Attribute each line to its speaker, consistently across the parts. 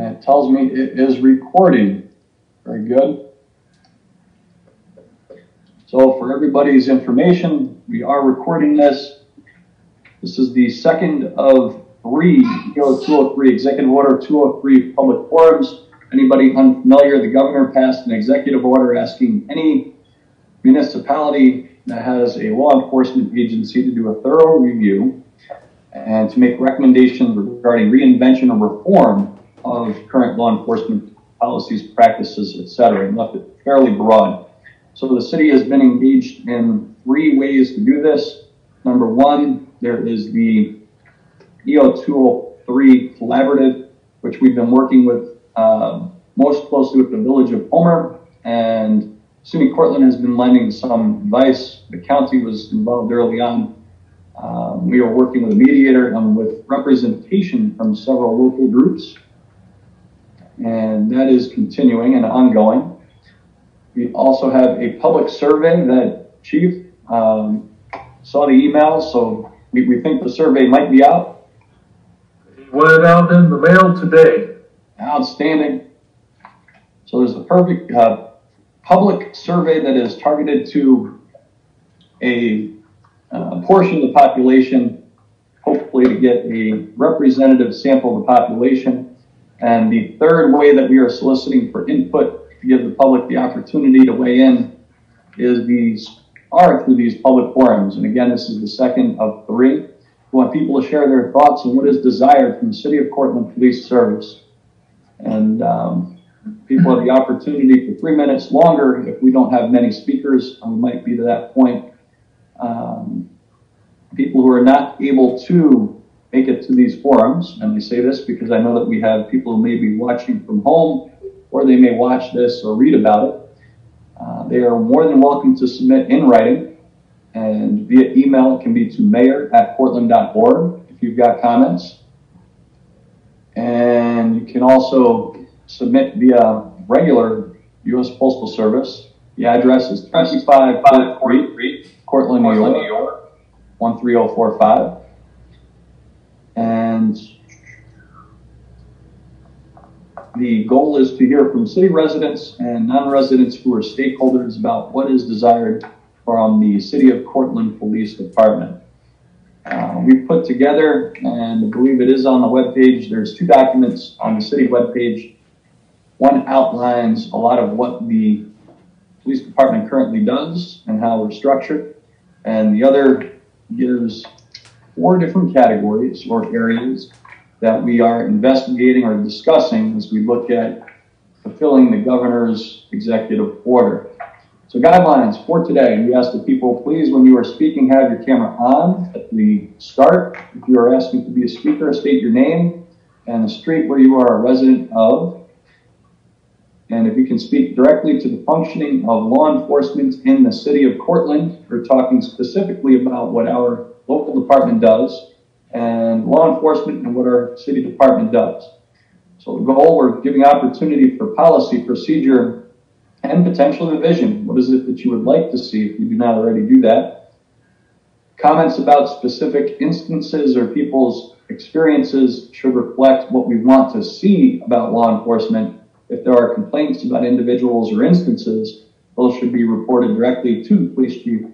Speaker 1: And it tells me it is recording. Very good. So for everybody's information, we are recording this. This is the second of three EO 203 Executive Order 203 public forums. Anybody unfamiliar, the governor passed an executive order asking any municipality that has a law enforcement agency to do a thorough review and to make recommendations regarding reinvention or reform of current law enforcement policies, practices, et cetera, and left it fairly broad. So the city has been engaged in three ways to do this. Number one, there is the EO 203 collaborative, which we've been working with uh, most closely with the village of Homer and SUNY Cortland has been lending some advice. The county was involved early on. Um, we are working with a mediator and with representation from several local groups. And that is continuing and ongoing. We also have a public survey that Chief um, saw the email, so we, we think the survey might be out.
Speaker 2: It went out in the mail today.
Speaker 1: Outstanding. So there's a perfect uh, public survey that is targeted to a uh, portion of the population, hopefully to get a representative sample of the population. And the third way that we are soliciting for input to give the public the opportunity to weigh in is these are through these public forums. And again, this is the second of three. We want people to share their thoughts on what is desired from the City of Cortland Police Service. And um, people have the opportunity for three minutes longer if we don't have many speakers. We might be to that point. Um, people who are not able to make it to these forums, and I say this because I know that we have people who may be watching from home or they may watch this or read about it. Uh, they are more than welcome to submit in writing and via email it can be to mayor at cortland.org if you've got comments. And you can also submit via regular U.S. Postal Service. The address is 2543 Cortland, New York, 13045. And the goal is to hear from city residents and non-residents who are stakeholders about what is desired from the City of Cortland Police Department. Uh, we put together, and I believe it is on the webpage, there's two documents on the city webpage. One outlines a lot of what the police department currently does and how we're structured. And the other gives four different categories or areas that we are investigating or discussing as we look at fulfilling the governor's executive order. So guidelines for today, we ask the people, please, when you are speaking, have your camera on at the start. If you are asking to be a speaker, state your name and the street where you are a resident of. And if you can speak directly to the functioning of law enforcement in the city of Cortland, we're talking specifically about what our local department does and law enforcement and what our city department does. So the goal, we're giving opportunity for policy, procedure, and potential revision. What is it that you would like to see if you do not already do that? Comments about specific instances or people's experiences should reflect what we want to see about law enforcement. If there are complaints about individuals or instances, those should be reported directly to the police chief.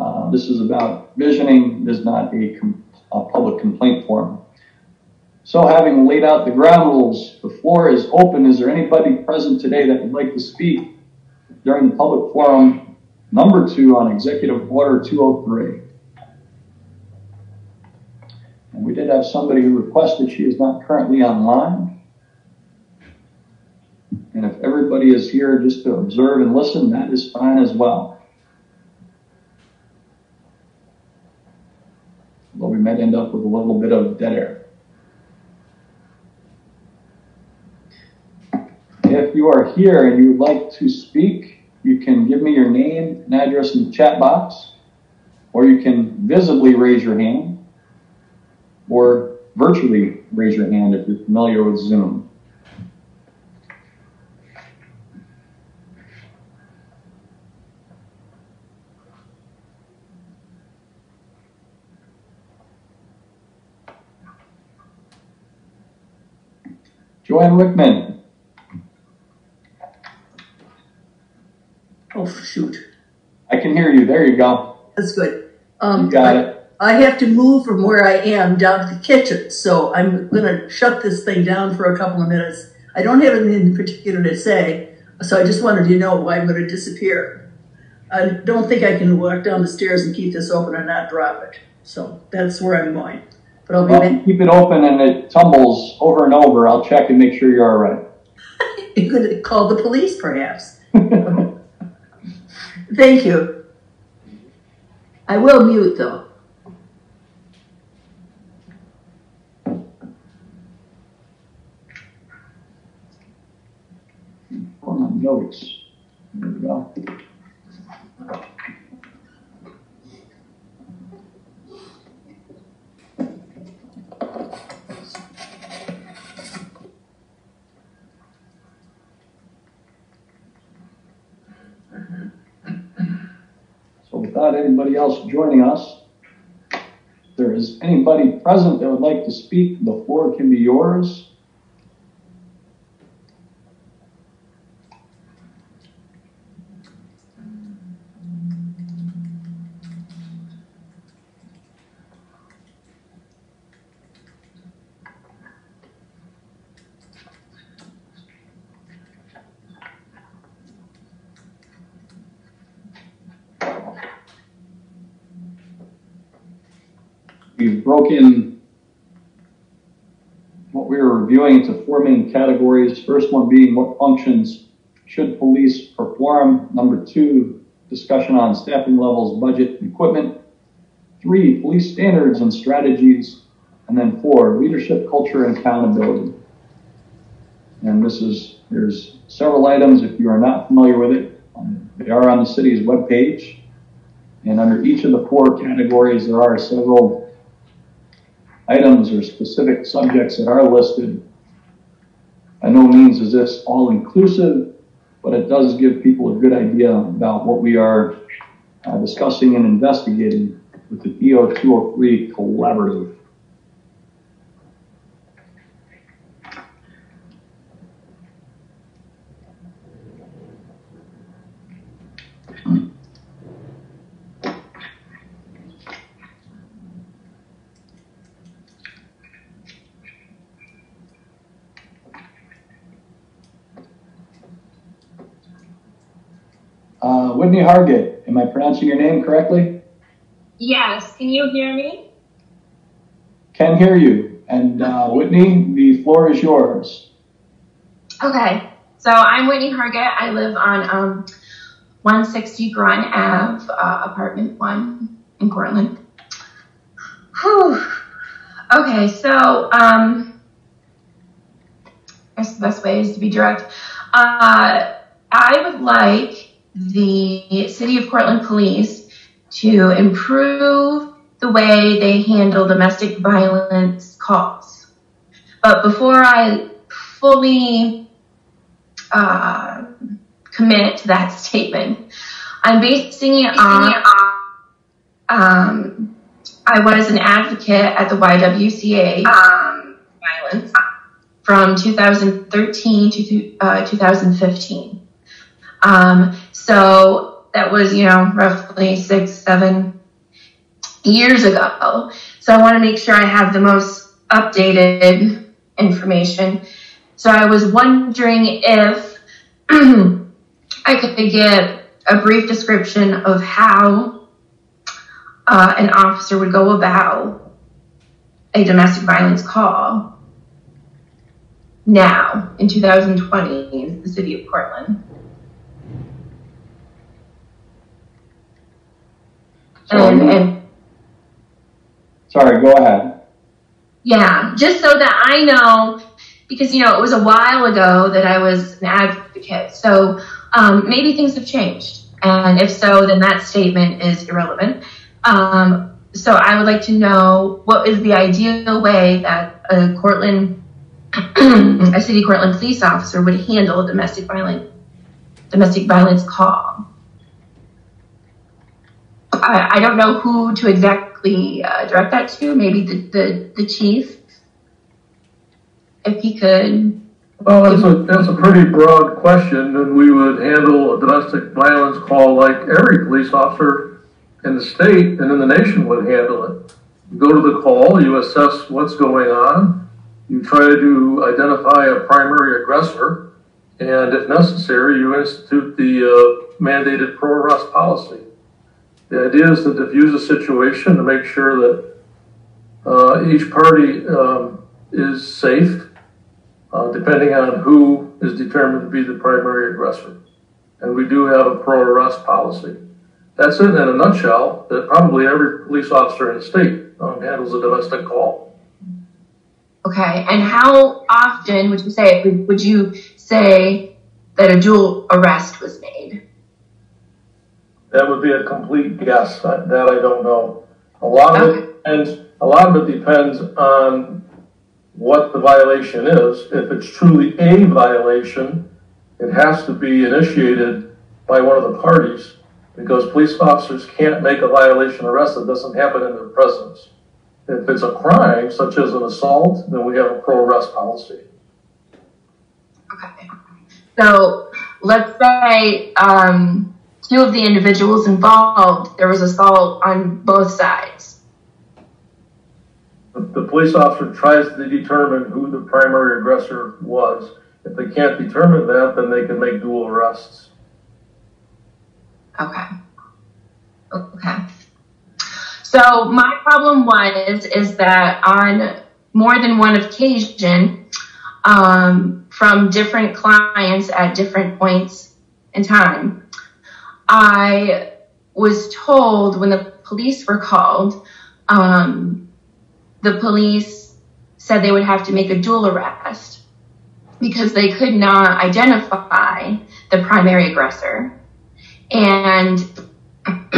Speaker 1: Uh, this is about visioning, this is not a, com- a public complaint forum. So having laid out the ground rules, the floor is open. Is there anybody present today that would like to speak during the public forum number two on Executive Order 203? And we did have somebody who requested she is not currently online. And if everybody is here just to observe and listen, that is fine as well. Although we might end up with a little bit of dead air. If you are here and you would like to speak, you can give me your name and address in the chat box, or you can visibly raise your hand, or virtually raise your hand if you're familiar with Zoom. Joanne Wickman,
Speaker 3: Oh, shoot.
Speaker 1: I can hear you. There you go.
Speaker 3: That's good. Um,
Speaker 1: You got
Speaker 3: I-
Speaker 1: it.
Speaker 3: I have to move from where I am down to the kitchen, so I'm gonna shut this thing down for a couple of minutes. I don't have anything in particular to say, so I just wanted you to know why I'm gonna disappear. I don't think I can walk down the stairs and keep this open and not drop it, so that's where I'm going. But
Speaker 1: Well, keep it open and it tumbles over and over. I'll check and make sure you're all right.
Speaker 3: You could call the police perhaps. Thank you. I will mute though.
Speaker 1: Notes. There we go. So without anybody else joining us, if there is anybody present that would like to speak, the floor can be yours. Broken what we were reviewing into four main categories. First one being what functions should police perform? Number two, discussion on staffing levels, budget, and equipment. Three, police standards and strategies. And then four, leadership, culture, and accountability. And this is, there's several items. If you are not familiar with it, um, they are on the city's webpage. And under each of the four categories, there are several items or specific subjects that are listed. By no means is this all inclusive, but it does give people a good idea about what we are uh, discussing and investigating with the EO 203 collaborative. Uh, Whitney am I pronouncing your name correctly?
Speaker 4: Yes, can you hear me?
Speaker 1: Can hear you. And uh, Whitney, the floor is yours.
Speaker 4: Okay, so I'm Whitney Hargett. I live on um, 160 Groton Ave, uh, apartment one in Cortland. Whew. Okay, so um, I guess the best way is to be direct. Uh, I would like the City of Cortland Police to improve the way they handle domestic violence calls. But before I fully uh, commit to that statement, I'm basing it on. Um, I was an advocate at the YWCA um, violence from 2013 to uh, 2015. Um, so that was, you know, roughly six, seven years ago. So I want to make sure I have the most updated information. So I was wondering if I could get a brief description of how uh, an officer would go about a domestic violence call now in 2020 in the city of Cortland.
Speaker 1: So,
Speaker 4: And, and
Speaker 1: sorry, go ahead.
Speaker 4: Yeah, just so that I know, because you know it was a while ago that I was an advocate, so um, maybe things have changed, and if so, then that statement is irrelevant. Um, so I would like to know what is the ideal way that a Cortland, a city Cortland police officer would handle a domestic violence domestic violence call. I, I don't know who to exactly uh, direct that to. Maybe the, the, the chief, if he could
Speaker 2: Well, that's a, that's a pretty broad question, and we would handle a domestic violence call like every police officer in the state and in the nation would handle it. You go to the call, you assess what's going on, you try to identify a primary aggressor, and if necessary, you institute the uh, mandated pro arrest policy. The idea is to diffuse a situation to make sure that uh, each party um, is safe uh, depending on who is determined to be the primary aggressor. And we do have a pro arrest policy. That's it in a nutshell, that probably every police officer in the state um, handles a domestic call.
Speaker 4: Okay, and how often would you say would you say that a dual arrest was made?
Speaker 2: That would be a complete guess. That, that I don't know. A lot of it depends. A lot of it depends on what the violation is. If it's truly a violation, it has to be initiated by one of the parties because police officers can't make a violation arrest that doesn't happen in their presence. If it's a crime, such as an assault, then we have a pro arrest policy.
Speaker 4: Okay. So let's say um, two of the individuals involved, there was assault on both sides.
Speaker 2: The, the police officer tries to determine who the primary aggressor was. If they can't determine that, then they can make dual arrests.
Speaker 4: Okay. Okay. So my problem was is that on more than one occasion, um, from different clients at different points in time, I was told when the police were called, um, the police said they would have to make a dual arrest because they could not identify the primary aggressor. And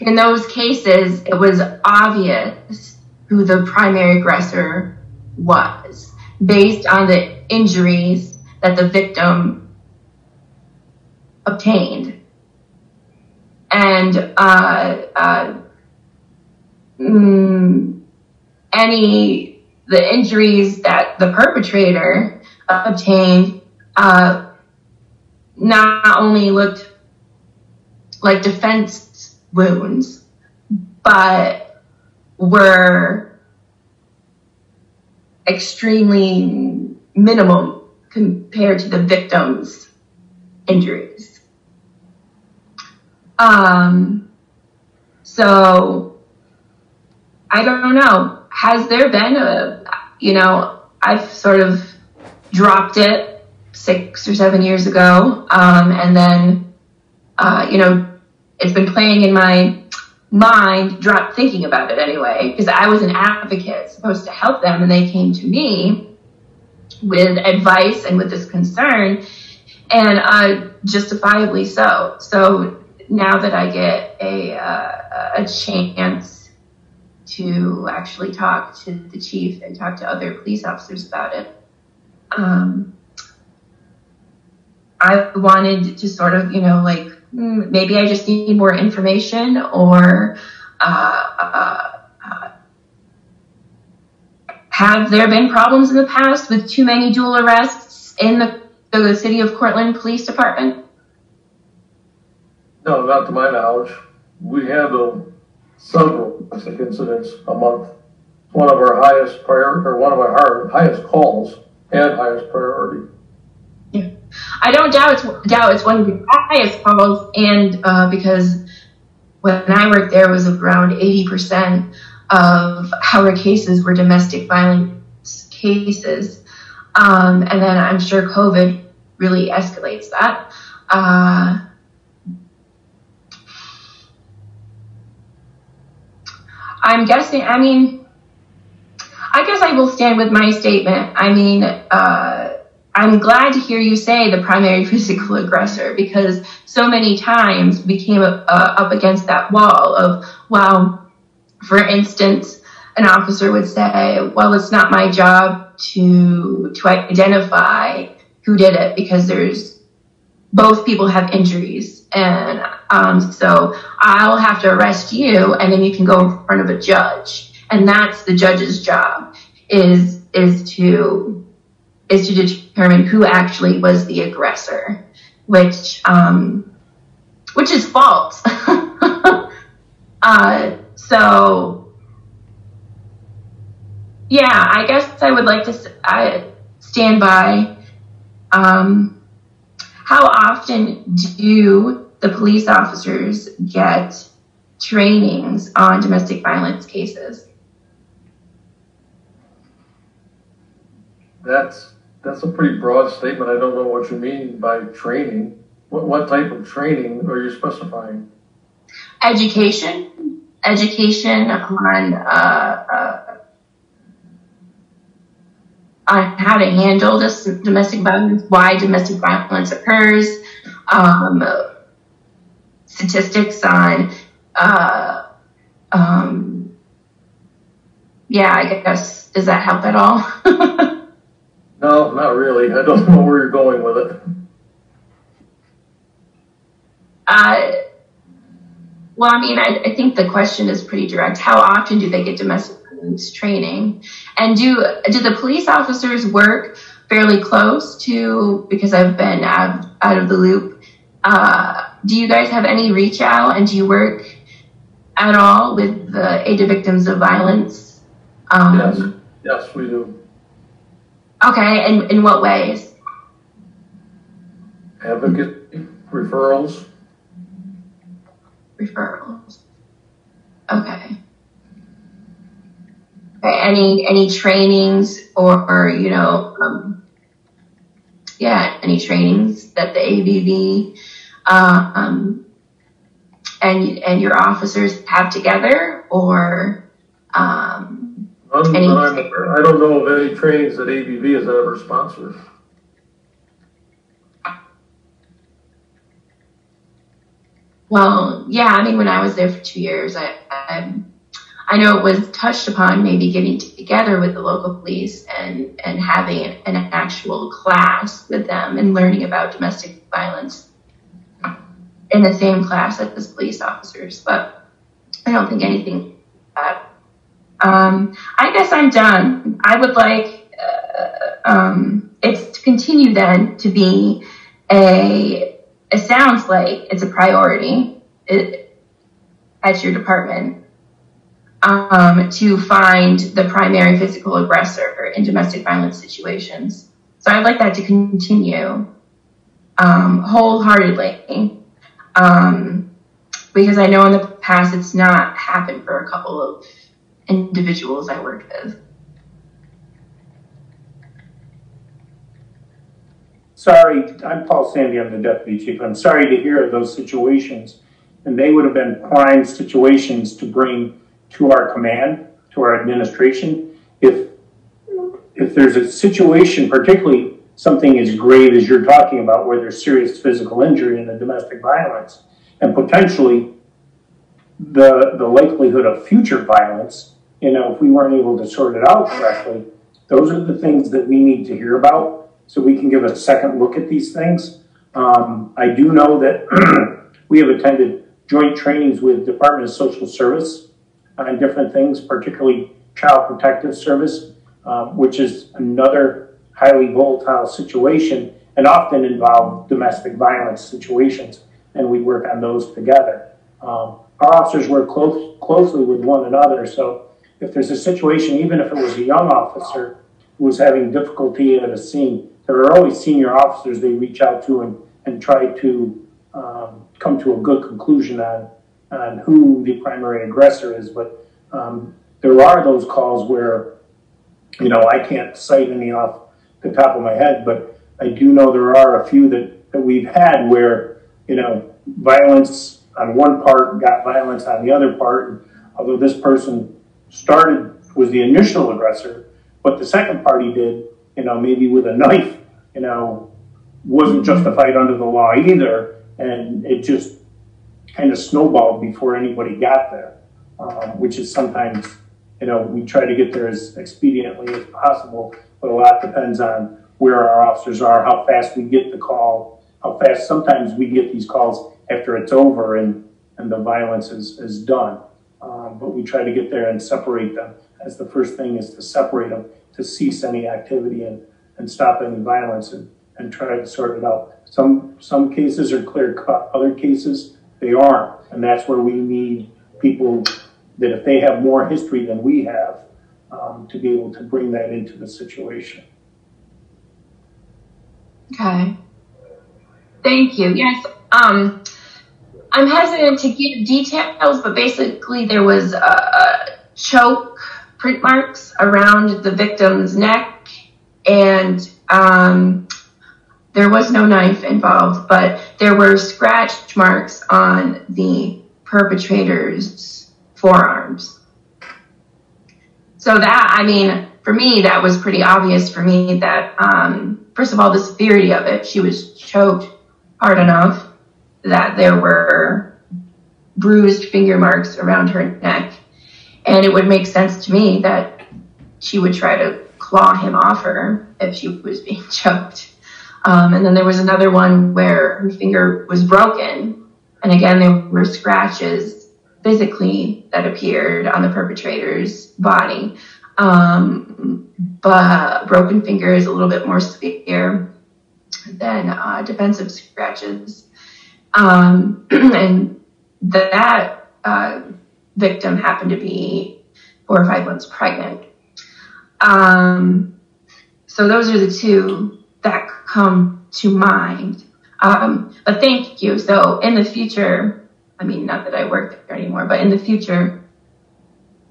Speaker 4: in those cases, it was obvious who the primary aggressor was based on the injuries that the victim obtained. And uh, uh, mm, any the injuries that the perpetrator obtained uh, not only looked like defense wounds, but were extremely minimal compared to the victim's injuries. Um, so I don't know. Has there been a, you know, I've sort of dropped it six or seven years ago. Um, and then, uh, you know, it's been playing in my mind, dropped thinking about it anyway, because I was an advocate supposed to help them and they came to me with advice and with this concern and uh, justifiably so. So now that I get a, uh, a chance to actually talk to the chief and talk to other police officers about it, um, I wanted to sort of, you know, like mm, maybe I just need more information or uh, uh, uh, have there been problems in the past with too many dual arrests in the, the city of Cortland Police Department?
Speaker 2: No, not to my knowledge. We handle several domestic incidents a month. One of our highest prior, or one of our highest calls and highest priority. Yeah.
Speaker 4: I don't doubt it's doubt it's one of the highest calls, and uh, because when I worked there, was around eighty percent of our cases were domestic violence cases, um, and then I'm sure COVID really escalates that. Uh, I'm guessing. I mean, I guess I will stand with my statement. I mean. Uh, I'm glad to hear you say the primary physical aggressor because so many times we came uh, up against that wall of, well, for instance, an officer would say, well, it's not my job to, to identify who did it because there's both people have injuries. And um, so I'll have to arrest you and then you can go in front of a judge. And that's the judge's job is, is to is to determine who actually was the aggressor, which um, which is false. uh, so yeah, I guess I would like to I stand by. Um, how often do the police officers get trainings on domestic violence cases?
Speaker 2: That's, that's a pretty broad statement. I don't know what you mean by training. What, what type of training are you specifying?
Speaker 4: Education, education on, uh, uh, on how to handle this domestic violence, why domestic violence occurs, um, statistics on, uh, um, yeah, I guess, does that help at all?
Speaker 2: No, not really. I don't know where you're going with it.
Speaker 4: Uh, well, I mean, I, I think the question is pretty direct. How often do they get domestic violence training? And do do the police officers work fairly close to? Because I've been out, out of the loop. Uh, do you guys have any reach out, and do you work at all with the aid to victims of violence? Um,
Speaker 2: Yes, yes, we do.
Speaker 4: Okay, and in what ways?
Speaker 2: Advocacy, referrals.
Speaker 4: Referrals. Okay. Any any trainings or, or you know, um, yeah, any trainings that the AVV uh, um, and and your officers have together, or um,
Speaker 2: None
Speaker 4: Any-
Speaker 2: I'm I don't know of any trainings that AVV has ever sponsored.
Speaker 4: Well, yeah, I mean, when I was there for two years, I, I, I know it was touched upon maybe getting together with the local police and, and having an actual class with them and learning about domestic violence in the same class as police officers. But I don't think anything that. Um, I guess I'm done. I would like uh, um, it's to continue then to be a it sounds like it's a priority it, at your department um, to find the primary physical aggressor in domestic violence situations. So I'd like that to continue um, wholeheartedly um, because I know in the past it's not happened for a couple of individuals I worked with.
Speaker 5: Sorry, I'm Paul Sandy, I'm the deputy chief. I'm sorry to hear those situations. And they would have been prime situations to bring to our command, to our administration. If, if there's a situation, particularly something as grave as you're talking about, where there's serious physical injury and a domestic violence, and potentially the, the likelihood of future violence, you know, if we weren't able to sort it out correctly, those are the things that we need to hear about so we can give a second look at these things. Um, I do know that we have attended joint trainings with Department of Social Service on different things, particularly Child Protective Service, um, which is another highly volatile situation and often involve domestic violence situations, and we work on those together. Um, our officers work close, closely with one another, so if there's a situation, even if it was a young officer who was having difficulty at a scene, there are always senior officers they reach out to and, and try to um, come to a good conclusion on, on who the primary aggressor is. But um, there are those calls where, you know, I can't cite any off the top of my head, but I do know there are a few that, that we've had where, you know, violence on one part got violence on the other part. And although this person started, was the initial aggressor, but the second party did, you know, maybe with a knife, you know, wasn't justified under the law either. And it just kind of snowballed before anybody got there, um, which is sometimes, you know, we try to get there as expediently as possible, but a lot depends on where our officers are, how fast we get the call, how fast sometimes we get these calls after it's over and, and the violence is, is done. Um, but we try to get there and separate them as the first thing is to separate them, to cease any activity and, and stop any violence and, and try to sort it out. Some, some cases are clear cut, other cases, they aren't. And that's where we need people that if they have more history than we have, um, to be able to bring that into the situation.
Speaker 4: Okay. Thank you. Yes. Um, I'm hesitant to give details, but basically there was a, choke print marks around the victim's neck, and um, there was no knife involved, but there were scratch marks on the perpetrator's forearms. So that, I mean, for me, that was pretty obvious for me that, um, first of all, the severity of it, she was choked hard enough that there were bruised finger marks around her neck. And it would make sense to me that she would try to claw him off her if she was being choked. Um, and then there was another one where her finger was broken. And again, there were scratches physically that appeared on the perpetrator's body. Um, but broken finger is a little bit more severe than uh, defensive scratches. Um, and that uh, victim happened to be four or five months pregnant. Um, so those are the two that come to mind. Um, but thank you. So in the future, I mean, not that I work there anymore, but in the future,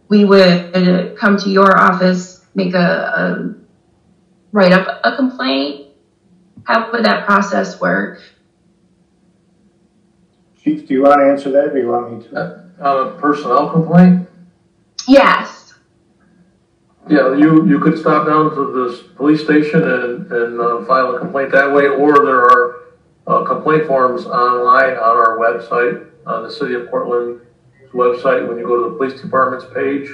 Speaker 4: we would come to your office, make a, a write up a complaint. How would that process work?
Speaker 5: Chief, do you want to answer that or do you want me to?
Speaker 2: Uh, a personnel complaint?
Speaker 4: Yes.
Speaker 2: Yeah, you, you could stop down to the police station and, and uh, file a complaint that way, or there are uh, complaint forms online on our website, on the City of Cortland's website. When you go to the police department's page,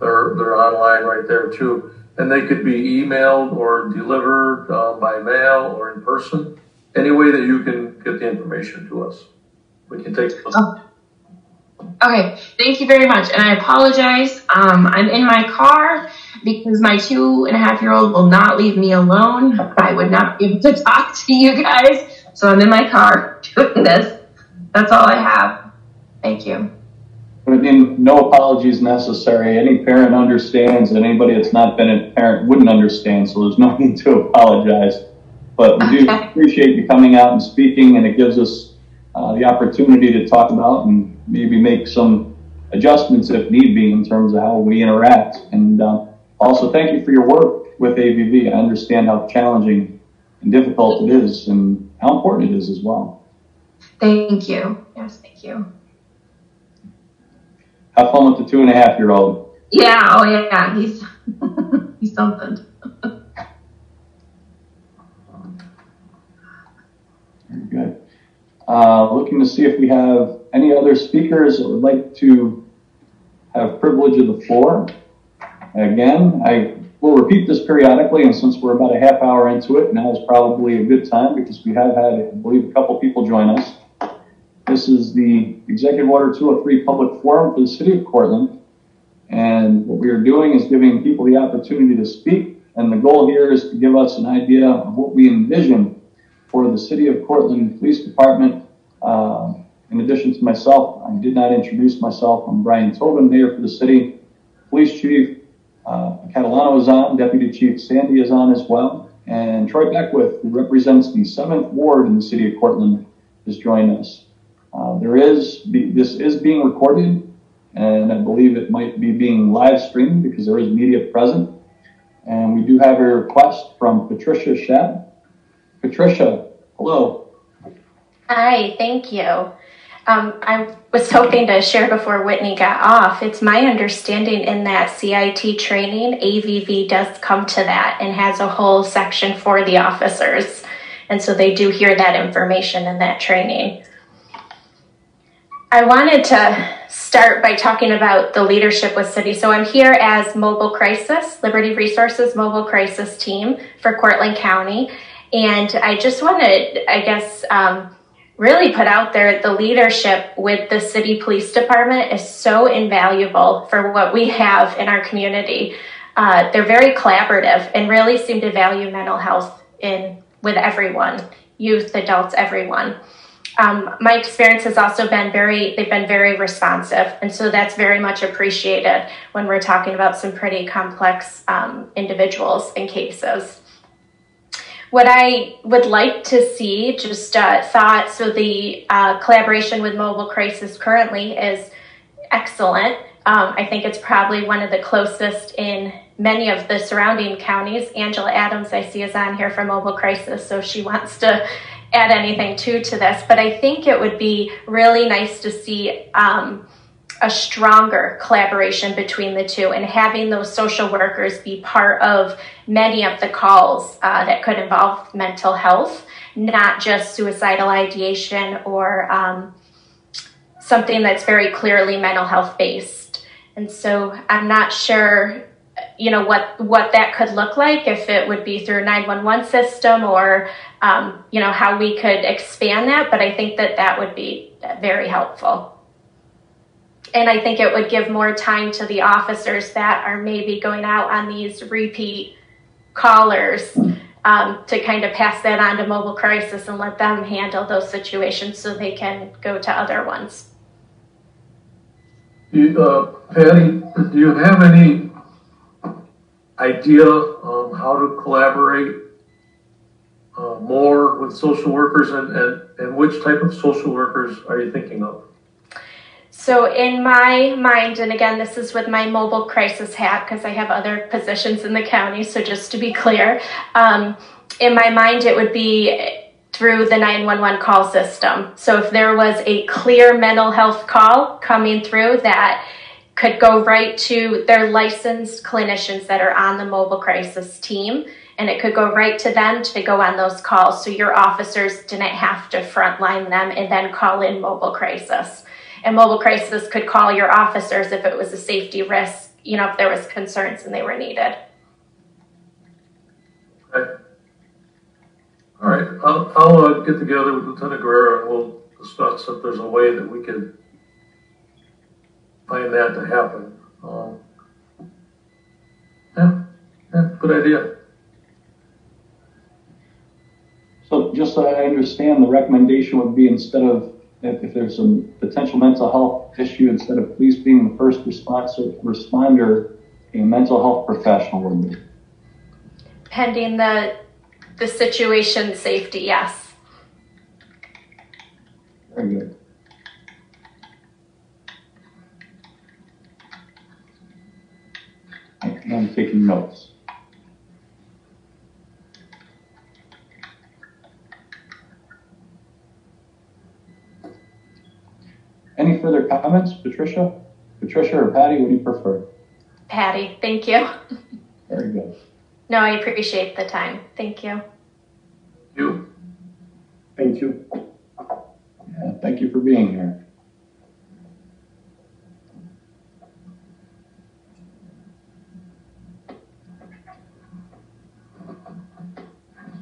Speaker 2: they're, they're online right there too. And they could be emailed or delivered uh, by mail or in person, any way that you can get the information to us. We can take.
Speaker 4: Oh. Okay, thank you very much. And I apologize. Um, I'm in my car because my two and a half year old will not leave me alone. I would not be able to talk to you guys. So I'm in my car doing this. That's all I have. Thank you.
Speaker 1: And no apologies necessary. Any parent understands, and anybody that's not been a parent wouldn't understand, so there's no need to apologize. But we do
Speaker 4: Okay.
Speaker 1: appreciate you coming out and speaking, and it gives us uh, the opportunity to talk about and maybe make some adjustments if need be in terms of how we interact. And uh, also, thank you for your work with AVV. I understand how challenging and difficult it is, and how important it is as well.
Speaker 4: Thank you. Yes, thank you.
Speaker 1: Have fun with the two and a half year old.
Speaker 4: Yeah, oh yeah, he's he's something.
Speaker 1: Very good. Uh, looking to see if we have any other speakers that would like to have privilege of the floor. Again, I will repeat this periodically, and since we're about a half hour into it, now is probably a good time because we have had, I believe, a couple people join us. This is the Executive Order 203 Public Forum for the City of Cortland. And what we are doing is giving people the opportunity to speak. And the goal here is to give us an idea of what we envision for the City of Cortland Police Department. Uh, in addition to myself, I did not introduce myself. I'm Brian Tobin, Mayor for the city. Police Chief uh, Catalano is on, Deputy Chief Sandy is on as well, and Troy Beckwith, who represents the 7th Ward in the City of Cortland, has joined us. Uh, there is, this is being recorded, and I believe it might be being live streamed because there is media present. And we do have a request from Patricia Shedd. Patricia, hello.
Speaker 6: Hi, thank you. Um, I was hoping to share before Whitney got off. It's my understanding in that CIT training, AVV does come to that and has a whole section for the officers. And so they do hear that information in that training. I wanted to start by talking about the leadership with city. So I'm here as Mobile Crisis, Liberty Resources Mobile Crisis Team for Cortland County. And I just want to, I guess, um, really put out there the leadership with the city police department is so invaluable for what we have in our community. uh, they're very collaborative and really seem to value mental health in with everyone, youth, adults, everyone. Um, my experience has also been very, they've been very responsive. And so that's very much appreciated when we're talking about some pretty complex um, individuals and cases. What I would like to see, just uh, thought, so the uh, collaboration with Mobile Crisis currently is excellent. Um, I think it's probably one of the closest in many of the surrounding counties. Angela Adams, I see, is on here for Mobile Crisis, so she wants to add anything to to this. But I think it would be really nice to see um, a stronger collaboration between the two and having those social workers be part of many of the calls uh, that could involve mental health, not just suicidal ideation or um, something that's very clearly mental health based. And so I'm not sure you know what what that could look like if it would be through a 911 system or um, you know how we could expand that but i think that that would be very helpful and I think it would give more time to the officers that are maybe going out on these repeat callers um, to kind of pass that on to mobile crisis and let them handle those situations so they can go to other ones.
Speaker 2: You, uh, Patty, do you have any idea on how to collaborate uh, more with social workers and, and, and which type of social workers are you thinking of?
Speaker 6: So, in my mind, and again, this is with my mobile crisis hat because I have other positions in the county, so just to be clear, um, in my mind, it would be through the 911 call system. So, if there was a clear mental health call coming through that could go right to their licensed clinicians that are on the mobile crisis team, and it could go right to them to go on those calls so your officers didn't have to frontline them and then call in mobile crisis and mobile crisis could call your officers if it was a safety risk, you know, if there was concerns and they were needed.
Speaker 2: Okay. All right, I'll, I'll uh, get together with Lieutenant Guerrero and we'll discuss if there's a way that we can find that to happen. Um, yeah, yeah, good idea.
Speaker 1: So just so I understand, the recommendation would be instead of if, if there's some potential mental health issue, instead of police being the first responser, responder, a mental health professional would be.
Speaker 6: Pending the the situation safety, yes.
Speaker 1: Very good. I'm taking notes. Any further comments, Patricia? Patricia or Patty, what do you prefer?
Speaker 6: Patty, thank you.
Speaker 1: Very good.
Speaker 6: No, I appreciate the time. Thank you.
Speaker 2: You,
Speaker 5: Thank you.
Speaker 1: Yeah, thank you for being here.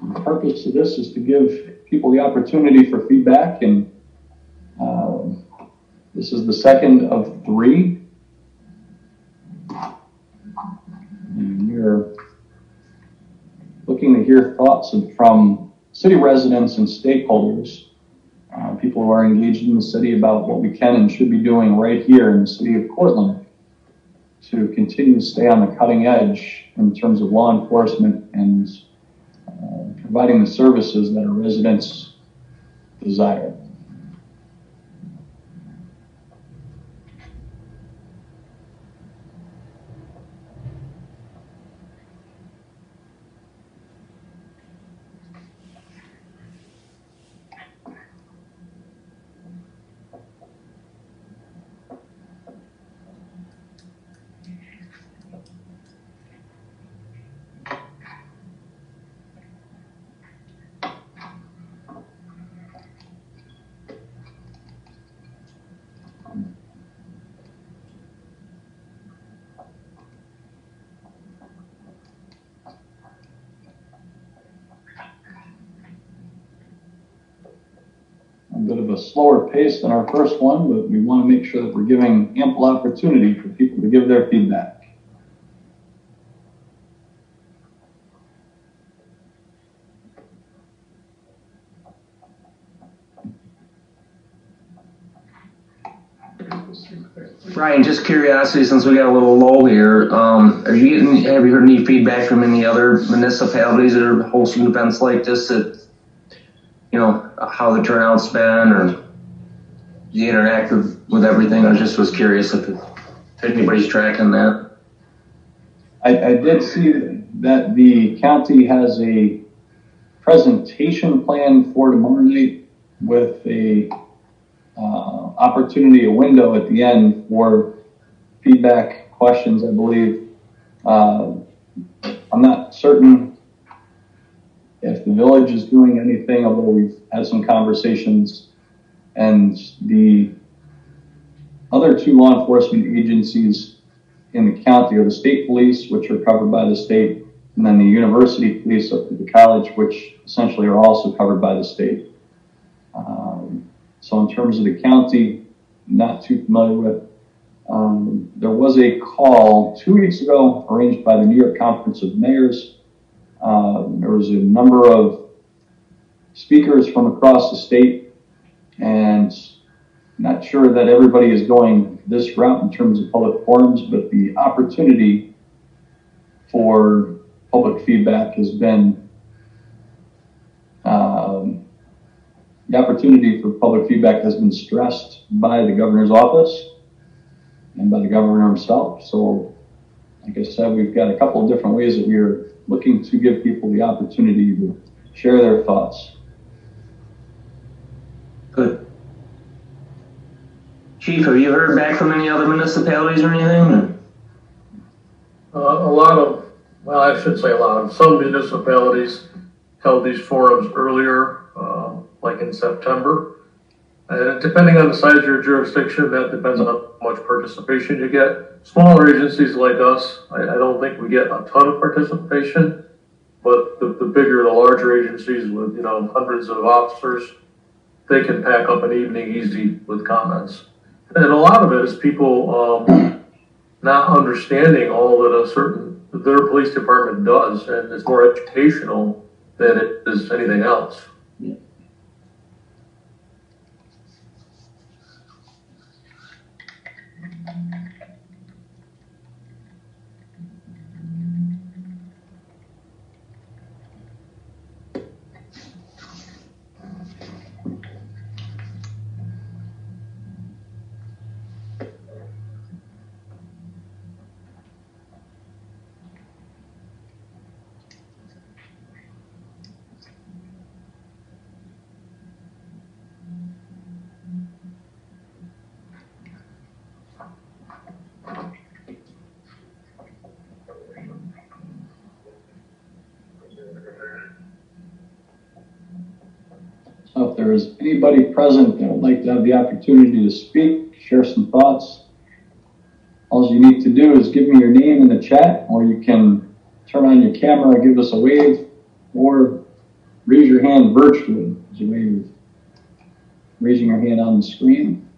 Speaker 1: The purpose of this is to give people the opportunity for feedback and um, this is the second of three. And we're looking to hear thoughts from city residents and stakeholders, uh, people who are engaged in the city about what we can and should be doing right here in the city of Cortland to continue to stay on the cutting edge in terms of law enforcement and uh, providing the services that our residents desire. based on our first one, but we want to make sure that we're giving ample opportunity for people to give their feedback.
Speaker 7: Brian, just curiosity, since we got a little low here, um, are you getting, have you heard any feedback from any other municipalities that are hosting events like this that, you know, how the turnout's been or the interactive with everything? I just was curious if, if anybody's tracking that.
Speaker 1: I, I did see that the county has a presentation plan for tomorrow night with a uh, opportunity, a window at the end for feedback, questions, I believe. Uh, I'm not certain if the village is doing anything, although we've had some conversations. And the other two law enforcement agencies in the county are the state police, which are covered by the state, and then the university police up the college, which essentially are also covered by the state. Um, so in terms of the county, not too familiar with. Um, there was a call two weeks ago arranged by the New York Conference of Mayors. Uh, there was a number of speakers from across the state, and not sure that everybody is going this route in terms of public forums, but the opportunity for public feedback has been um, the opportunity for public feedback has been stressed by the governor's office and by the governor himself. So, like I said, we've got a couple of different ways that we are looking to give people the opportunity to share their thoughts.
Speaker 7: Good. Chief, have you heard back from any other municipalities or anything?
Speaker 2: Uh, a lot of, well, I should say a lot of, some municipalities held these forums earlier, uh, like in September. And depending on the size of your jurisdiction, that depends on how much participation you get. Smaller agencies like us, I, I don't think we get a ton of participation. But the, the bigger, the larger agencies with, you know, hundreds of officers, they can pack up an evening easy with comments. And a lot of it is people, um, not understanding all that a certain, their police department does. And it's more educational than it is anything else.
Speaker 1: So if there is anybody present that would like to have the opportunity to speak, share some thoughts, all you need to do is give me your name in the chat, or you can turn on your camera, give us a wave, or raise your hand virtually as a way of raising your hand on the screen.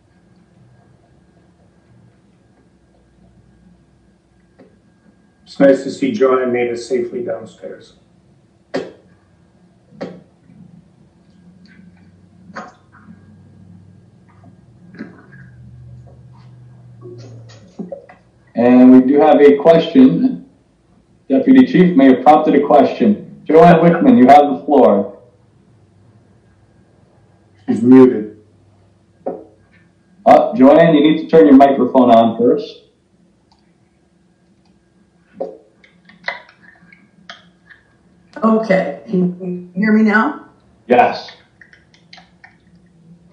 Speaker 5: It's nice to see John made it safely downstairs.
Speaker 1: And we do you have a question. Deputy Chief may have prompted a question. Joanne Wickman, you have the floor.
Speaker 5: She's muted.
Speaker 1: Uh, Joanne, you need to turn your microphone on first.
Speaker 3: Okay, can you hear me now?
Speaker 1: Yes.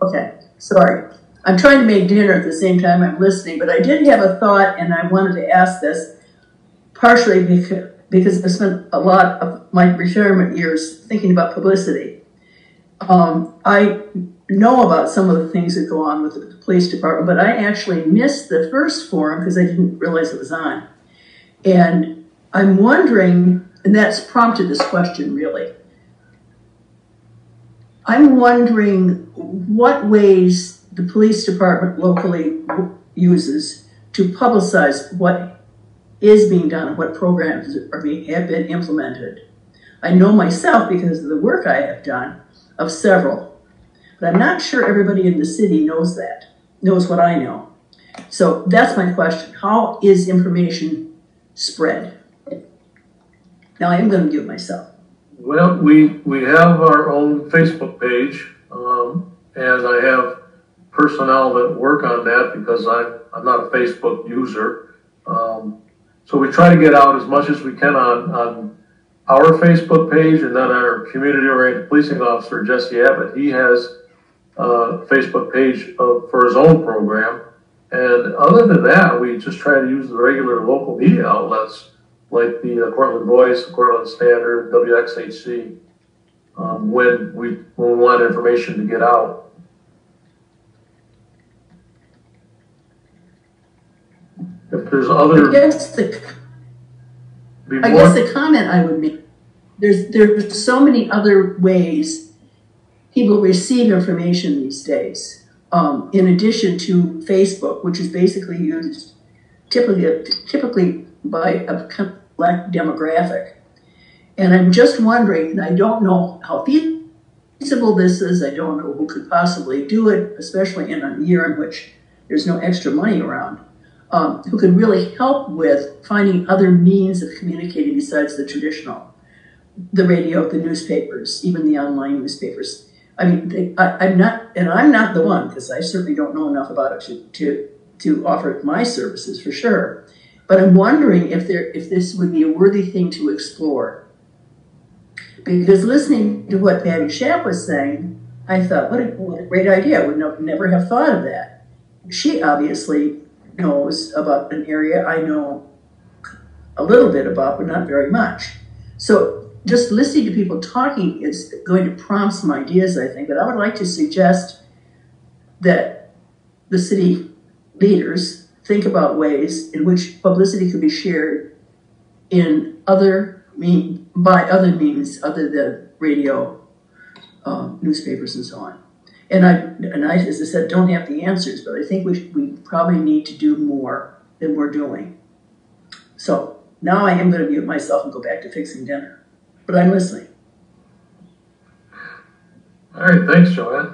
Speaker 3: Okay, sorry. I'm trying to make dinner at the same time I'm listening, but I did have a thought and I wanted to ask this partially because, because I spent a lot of my retirement years thinking about publicity. Um, I know about some of the things that go on with the police department, but I actually missed the first forum because I didn't realize it was on. And I'm wondering, and that's prompted this question really. I'm wondering what ways the police department locally uses to publicize what is being done, what programs are being, have been implemented. I know myself because of the work I have done of several, but I'm not sure everybody in the city knows that, knows what I know. So that's my question. How is information spread? Now I am going to mute myself.
Speaker 2: Well, we, we have our own Facebook page, um, and I have personnel that work on that because I'm, I'm not a Facebook user. Um, so we try to get out as much as we can on, on our Facebook page and then our community oriented policing officer, Jesse Abbott, he has a Facebook page of, for his own program. And other than that, we just try to use the regular local media outlets like the uh, Cortland Voice, the Cortland Standard, WXHC, um, when we when we want information to get out. If there's
Speaker 3: I guess the I guess the comment I would make, there's, there's so many other ways people receive information these days. Um, in addition to Facebook, which is basically used typically, typically by a black demographic. And I'm just wondering, and I don't know how feasible this is, I don't know who could possibly do it, especially in a year in which there's no extra money around um, who could really help with finding other means of communicating besides the traditional, the radio, the newspapers, even the online newspapers. I mean, they, I, I'm not, and I'm not the one because I certainly don't know enough about it to, to to offer my services for sure. But I'm wondering if there if this would be a worthy thing to explore. Because listening to what Patty Schaap was saying, I thought, what a, what a great idea. I would no, never have thought of that. She obviously knows about an area I know a little bit about, but not very much. So just listening to people talking is going to prompt some ideas, I think. But I would like to suggest that the city leaders think about ways in which publicity could be shared in other mean by other means other than radio, um, newspapers, and so on. And I, and I, as I said, don't have the answers, but I think we, we probably need to do more than we're doing. So now I am going to mute myself and go back to fixing dinner, but I'm listening.
Speaker 2: all right, thanks, Joanne.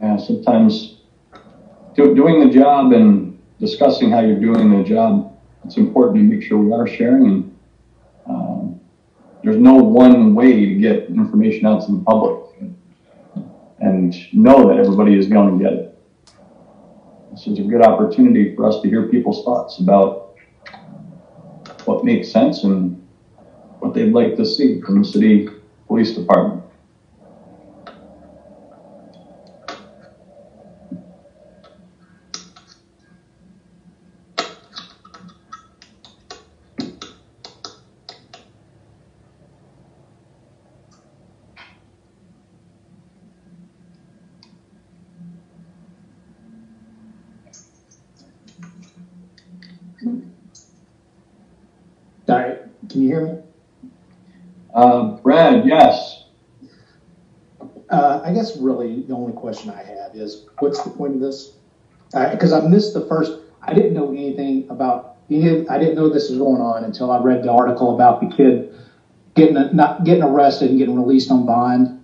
Speaker 1: Yeah, sometimes do, doing the job and discussing how you're doing the job, it's important to make sure we are sharing and um, there's no one way to get information out to the public and know that everybody is going to get it. This is a good opportunity for us to hear people's thoughts about what makes sense and what they'd like to see from the city police department.
Speaker 8: Sorry, can you hear me?
Speaker 1: Uh, Brad, yes.
Speaker 8: Uh, I guess really the only question I have is, what's the point of this? Because I missed the first, I didn't know anything about, I didn't know this was going on until I read the article about the kid getting, not getting arrested and getting released on bond.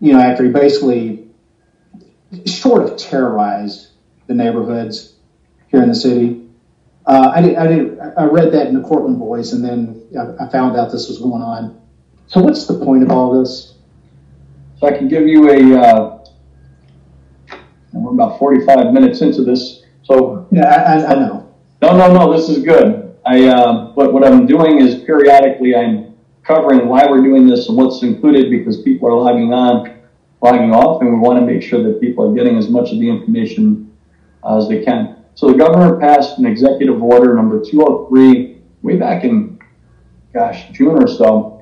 Speaker 8: You know, after he basically sort of terrorized the neighborhoods here in the city. Uh, I did, I did, I read that in the Cortland Voice and then I found out this was going on. So what's the point of all this?
Speaker 1: So I can give you a, uh, we're about 45 minutes into this. So,
Speaker 8: Yeah, I, I, know.
Speaker 1: no, no, no, this is good. I, uh, what, what I'm doing is periodically I'm covering why we're doing this and what's included because people are logging on, logging off, and we want to make sure that people are getting as much of the information uh, as they can. So the governor passed an executive order number 203 way back in, gosh, June or so.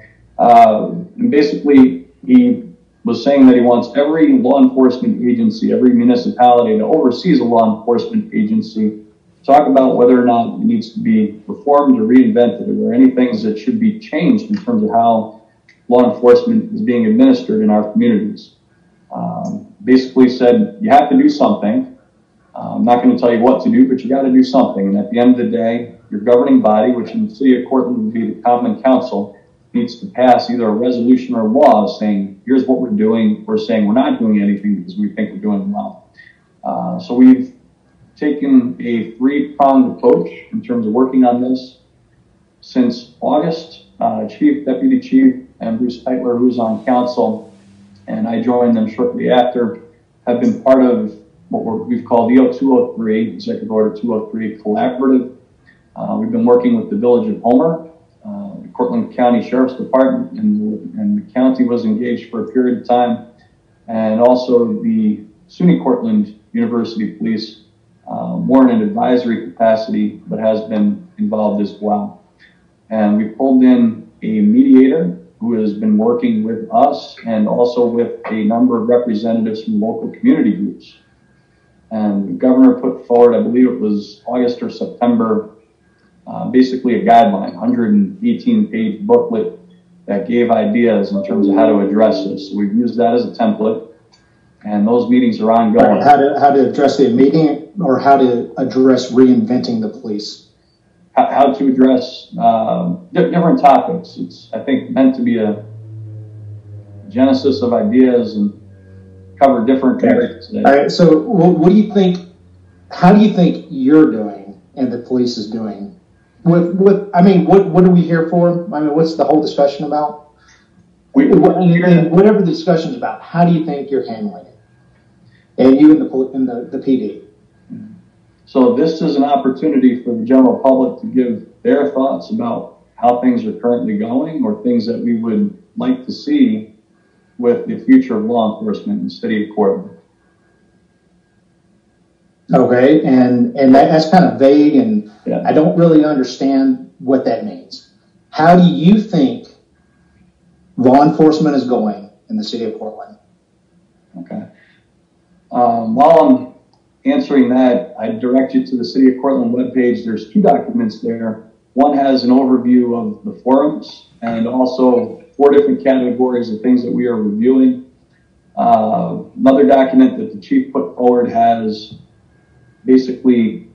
Speaker 1: Uh, and basically, he was saying that he wants every law enforcement agency, every municipality that oversees a law enforcement agency, to talk about whether or not it needs to be reformed or reinvented. or any things that should be changed in terms of how law enforcement is being administered in our communities? um, basically said, you have to do something. Uh, I'm not going to tell you what to do, but you got to do something. And at the end of the day, your governing body, which in the city of Cortland would be the common council, needs to pass either a resolution or a law saying, here's what we're doing. We're saying we're not doing anything because we think we're doing well. Uh, so we've taken a three-pronged approach in terms of working on this. Since August, uh, Chief, Deputy Chief, and Bruce Eitler, who's on council, and I joined them shortly after, have been part of what we have called EO 203, Executive Order 203 Collaborative. Uh, we've been working with the Village of Homer, Cortland County Sheriff's Department, and, and the county was engaged for a period of time, and also the SUNY Cortland University Police, uh, more in an advisory capacity, but has been involved as well. And we pulled in a mediator who has been working with us and also with a number of representatives from local community groups. And the governor put forward, I believe it was August or September, uh, basically a guideline, 118 page booklet that gave ideas in terms of how to address this. So we've used that as a template and those meetings are ongoing.
Speaker 8: How to, how to address the meeting or how to address reinventing the police?
Speaker 1: How, how to address um, different topics. It's, I think, meant to be a genesis of ideas and cover different areas.
Speaker 8: All right. So, what do you think? How do you think you're doing and the police is doing? With, what, I mean, what, what are we here for? I mean, what's the whole discussion about? We, whatever the discussion's about, how do you think you're handling it? And you and the, and the, the PD.
Speaker 1: So this is an opportunity for the general public to give their thoughts about how things are currently going or things that we would like to see with the future of law enforcement in the city of Cortland.
Speaker 8: Okay, and and that, that's kind of vague, and yeah. I don't really understand what that means. How do you think law enforcement is going in the city of Cortland?
Speaker 1: Okay. Um, while I'm answering that, I direct you to the City of Cortland webpage. There's two documents there. One has an overview of the forums and also four different categories of things that we are reviewing. Uh, another document that the chief put forward has basically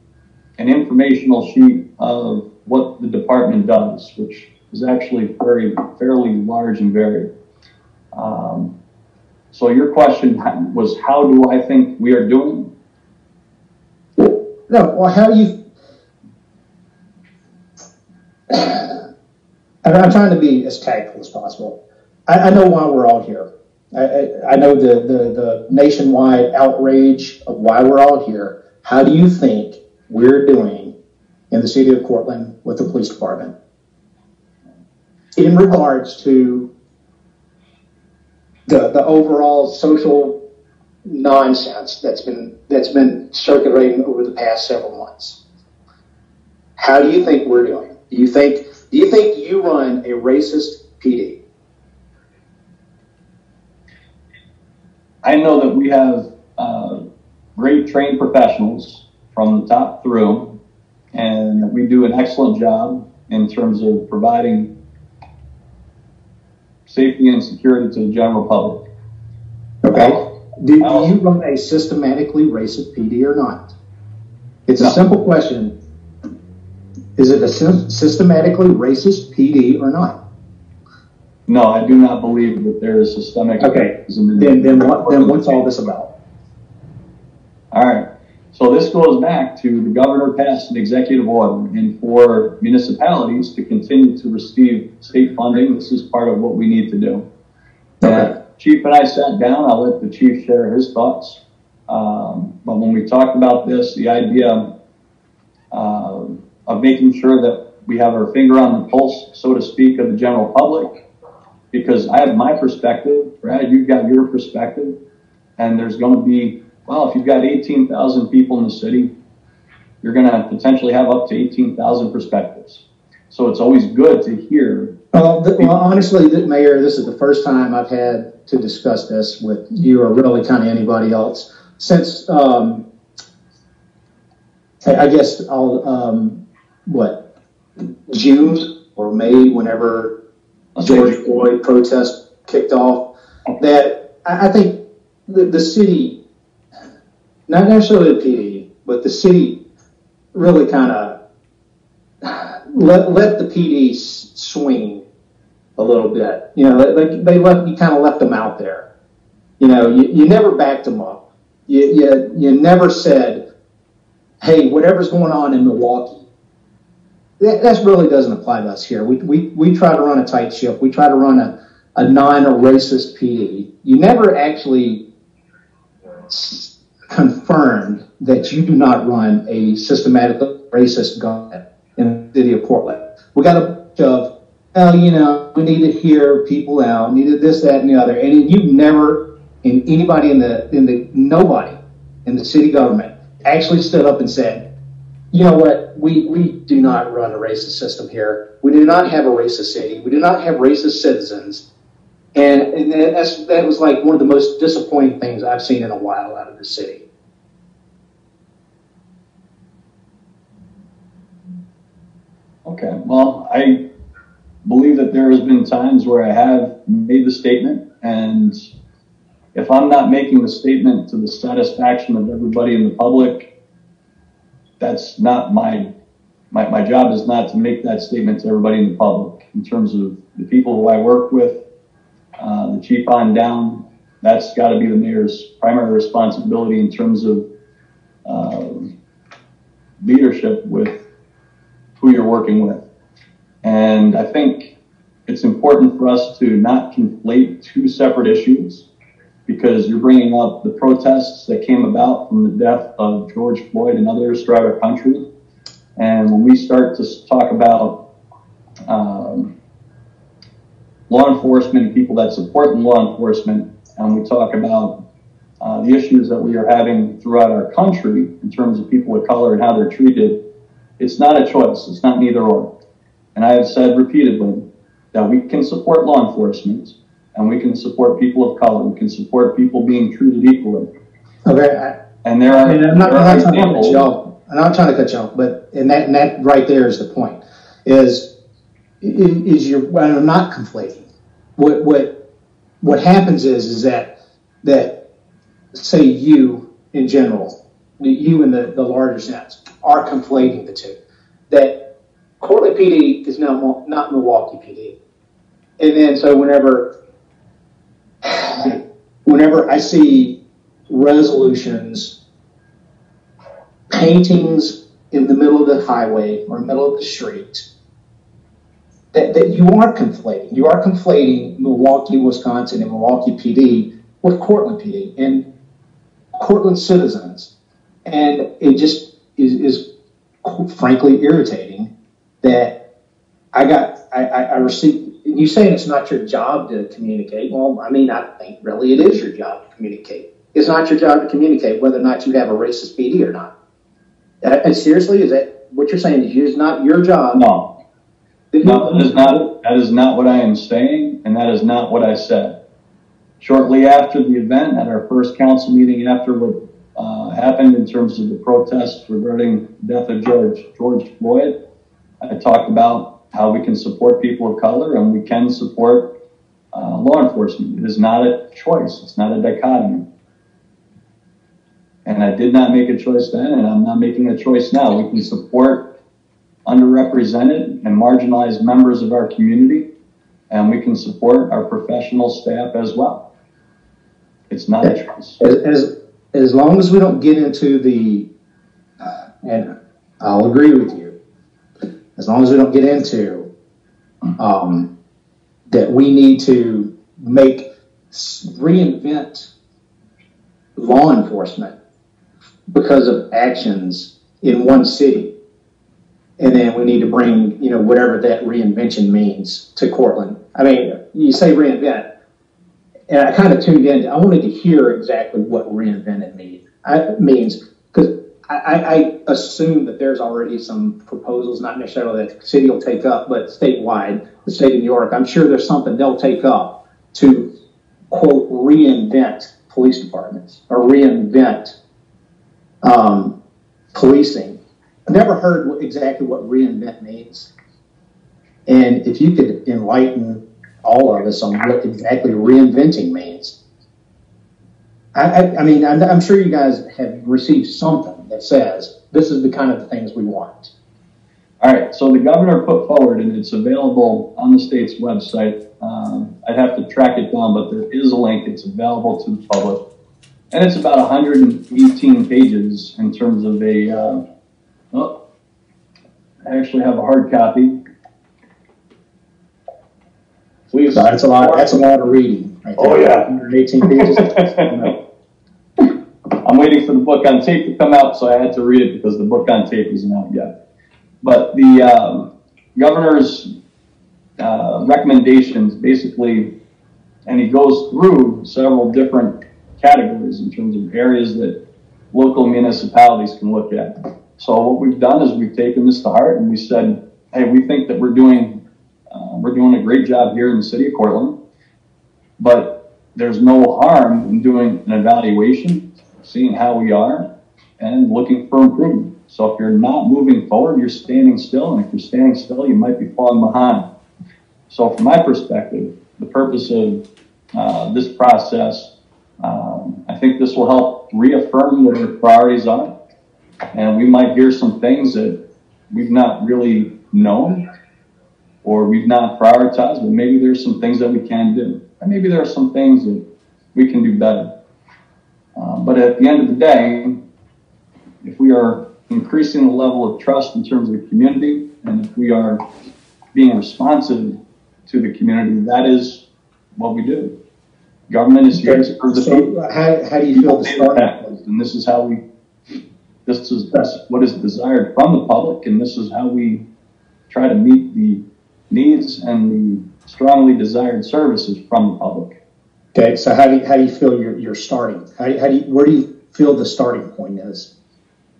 Speaker 1: an informational sheet of what the department does, which is actually very fairly large and varied. Um, so your question was, how do I think we are doing?
Speaker 8: No, well, how do you? I'm trying to be as tactful as possible. I, I know why we're all here. I, I, I know the, the, the nationwide outrage of why we're all here. How do you think we're doing in the city of Cortland with the police department in regards to the, the overall social nonsense that's been that's been circulating over the past several months. How do you think we're doing? Do you think do you think you run a racist PD?
Speaker 1: I know that we have uh, great trained professionals from the top through, and we do an excellent job in terms of providing safety and security to the general public.
Speaker 8: Okay. Do, do you run a systematically racist PD or not? It's no. a simple question. Is it a systematically racist PD or not?
Speaker 1: No, I do not believe that there is systemic
Speaker 8: okay. racism. Then, then, what, then what's all this about?
Speaker 1: All right. So this goes back to the governor passed an executive order and for municipalities to continue to receive state funding. This is part of what we need to do. Okay. Uh, chief and I sat down. I'll let the chief share his thoughts. Um, but when we talked about this, the idea uh, of making sure that we have our finger on the pulse, so to speak, of the general public, because I have my perspective, Brad, you've got your perspective, and there's going to be well, if you've got 18,000 people in the city, you're going to potentially have up to 18,000 perspectives. So it's always good to hear.
Speaker 8: Well, well, honestly, Mayor, this is the first time I've had to discuss this with you or really kind of anybody else since, um, I guess, I'll, um, what, June or May, whenever George Floyd protest kicked off, that I think the, the city, not necessarily the PD, but the city really kind of let, let the PD swing a little bit. You know, they, they left, you kind of left them out there. You know, you, you never backed them up. You, you, you never said, hey, whatever's going on in Milwaukee, that, that really doesn't apply to us here. We, we, we try to run a tight ship. We try to run a, a non-racist PD. You never actually confirmed that you do not run a systematic racist government in the city of Cortland. We got a bunch of, well, you know, we need to hear people out, we needed this, that, and the other. And you've never, in anybody in the, in the, nobody in the city government actually stood up and said, you know what, we, we do not run a racist system here. We do not have a racist city. We do not have racist citizens. And, that's, that was like one of the most disappointing things I've seen in a while out of the city.
Speaker 1: Okay, well, I believe that there has been times where I have made the statement, and if I'm not making the statement to the satisfaction of everybody in the public, that's not my, my, my job is not to make that statement to everybody in the public. In terms of the people who I work with, uh, the chief on down, that's got to be the mayor's primary responsibility in terms of um, leadership with who you're working with. And I think it's important for us to not conflate two separate issues because you're bringing up the protests that came about from the death of George Floyd and others throughout our country. And when we start to talk about um, law enforcement and people that support law enforcement, and we talk about uh, the issues that we are having throughout our country in terms of people of color and how they're treated, it's not a choice. It's not neither or. And I have said repeatedly that we can support law enforcement and we can support people of color. We can support people being treated equally.
Speaker 8: Okay, I,
Speaker 1: And there
Speaker 8: I
Speaker 1: are,
Speaker 8: mean, I'm not, I'm not trying to cut you off. I'm not trying to cut you off, but and that and that right there is the point. Is is you're well, I'm not conflating. What what what happens is is that that say you in general, you in the, the larger sense, are conflating the two. That Cortland PD is now not Milwaukee PD. And then so whenever whenever I see resolutions, paintings in the middle of the highway or middle of the street, that, that you are conflating. You are conflating Milwaukee, Wisconsin, and Milwaukee PD with Cortland PD and Cortland citizens. And it just is, is frankly irritating that I got, I, I, received, you saying it's not your job to communicate. Well, I mean, I think really it is your job to communicate. It's not your job to communicate whether or not you have a racist PD or not. And seriously, is that what you're saying? Is it's not your job?
Speaker 1: No, no, that is not, that is not what I am saying, and that is not what I said. Shortly after the event, at our first council meeting after what uh, happened in terms of the protests regarding death of George, George Floyd, I talked about how we can support people of color and we can support uh, law enforcement. It is not a choice. It's not a dichotomy. And I did not make a choice then, and I'm not making a choice now. We can support underrepresented and marginalized members of our community, and we can support our professional staff as well. It's not a choice.
Speaker 8: As, as, as long as we don't get into the, uh, and I'll agree with you, as long as we don't get into um, that we need to make reinvent law enforcement because of actions in one city. And then we need to bring, you know, whatever that reinvention means to Cortland. I mean, you say reinvent, and I kind of tuned in. I wanted to hear exactly what reinvented mean, I, means because I, I, assume that there's already some proposals, not necessarily that the city will take up, but statewide, the state of New York. I'm sure there's something they'll take up to quote reinvent police departments or reinvent um, policing. I've never heard exactly what reinvent means, and if you could enlighten all of us on what exactly reinventing means. I, I, I mean, I'm, I'm sure you guys have received something that says this is the kind of things we want.
Speaker 1: All right, so the governor put forward, and it's available on the state's website. Um, I'd have to track it down, but there is a link. It's available to the public. And it's about 118 pages in terms of a, uh, I actually have a hard copy. Please.
Speaker 8: So that's a lot. That's a lot of reading. Right
Speaker 1: Oh, yeah.
Speaker 8: 118 pages.
Speaker 1: I'm waiting for the book on tape to come out, so I had to read it because the book on tape isn't out yet. But the um, governor's uh, recommendations basically, and he goes through several different categories in terms of areas that local municipalities can look at. So what we've done is we've taken this to heart and we said, hey, we think that we're doing uh, we're doing a great job here in the city of Cortland, but there's no harm in doing an evaluation, seeing how we are, and looking for improvement. So if you're not moving forward, you're standing still, and if you're standing still, you might be falling behind. So from my perspective, the purpose of uh, this process, um, I think this will help reaffirm what our priorities are, and we might hear some things that we've not really known or we've not prioritized, but maybe there's some things that we can do. And maybe there are some things that we can do better. Um, but at the end of the day, if we are increasing the level of trust in terms of the community, and if we are being responsive to the community, that is what we do. Government is here to serve the people.
Speaker 8: So how, how do you feel the starting point?
Speaker 1: And this is how we, this is that's what is desired from the public, and this is how we try to meet the needs and the strongly desired services from the public.
Speaker 8: Okay, so how do you, how do you feel you're, you're starting? How, how do you, where do you feel the starting point is?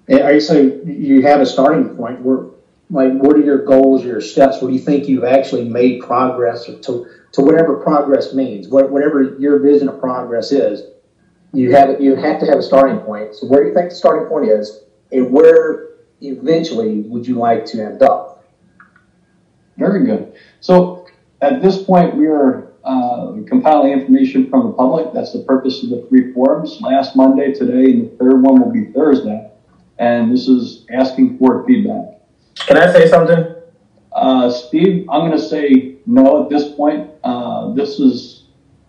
Speaker 8: Are you, so you have a starting point, where, like, what are your goals, your steps, where do you think you've actually made progress to, to whatever progress means, what, whatever your vision of progress is, you have, you have to have a starting point. So where do you think the starting point is and where eventually would you like to end up?
Speaker 1: Very good. So at this point, we are uh, compiling information from the public. That's the purpose of the three forums. Last Monday, today, and the third one will be Thursday. And this is asking for feedback.
Speaker 9: Can I say something?
Speaker 1: Uh, Steve, I'm going to say no at this point. Uh, this is,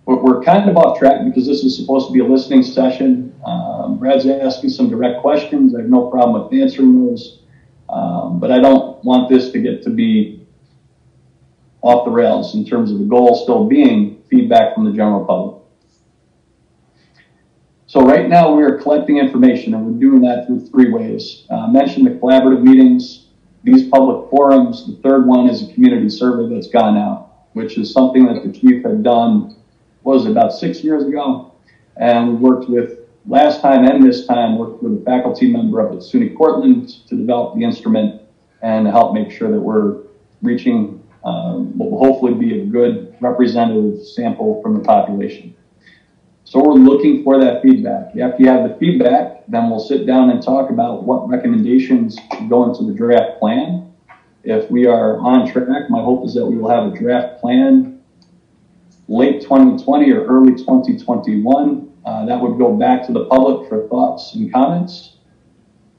Speaker 1: we're, we're kind of off track because this is supposed to be a listening session. Um, Brad's asking some direct questions. I have no problem with answering those. Um, but I don't want this to get to be off the rails in terms of the goal still being feedback from the general public. So right now we are collecting information and we're doing that through three ways. Uh, I mentioned the collaborative meetings, these public forums. The third one is a community survey that's gone out, which is something that the chief had done, was about six years ago? And we worked with, last time and this time, worked with a faculty member up at SUNY Cortland to develop the instrument and help make sure that we're reaching um, what will hopefully be a good representative sample from the population. So we're looking for that feedback. After you have the feedback, then we'll sit down and talk about what recommendations go into the draft plan. If we are on track, my hope is that we will have a draft plan late 2020 or early 2021. Uh, that would go back to the public for thoughts and comments.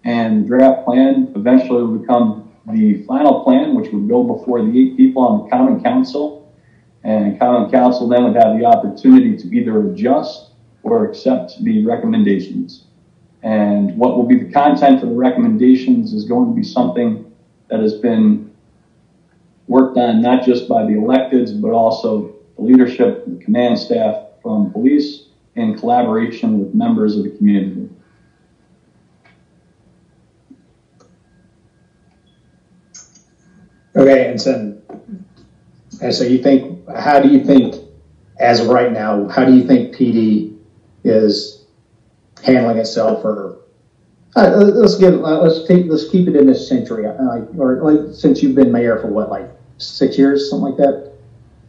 Speaker 1: And draft plan eventually will become the final plan, which would go before the eight people on the common council. And common council then would have the opportunity to either adjust or accept the recommendations. And what will be the content of the recommendations is going to be something that has been worked on not just by the electeds, but also the leadership, the command staff from police in collaboration with members of the community.
Speaker 8: Okay, and so, and so you think, how do you think, as of right now, how do you think PD is handling itself or, uh, let's get, uh, let's take, let's keep it in this century, uh, or like, since you've been mayor for what, like, six years, something like that?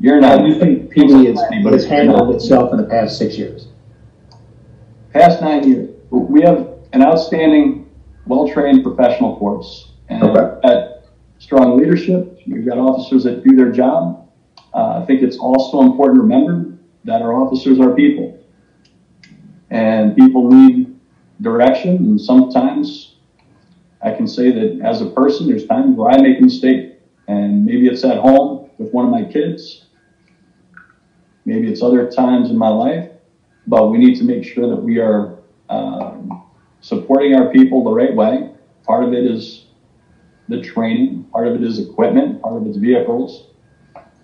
Speaker 1: You're not,
Speaker 8: do you think PD has, has handled itself in the past six years?
Speaker 1: past nine years, we have an outstanding, well-trained professional force. And
Speaker 8: Okay.
Speaker 1: at strong leadership, we've got officers that do their job. Uh, I think it's also important to remember that our officers are people. and people need direction. And sometimes I can say that as a person, there's times where I make a mistake, and maybe it's at home with one of my kids. Maybe it's other times in my life, but we need to make sure that we are um, supporting our people the right way. Part of it is the training, part of it is equipment, part of it is vehicles,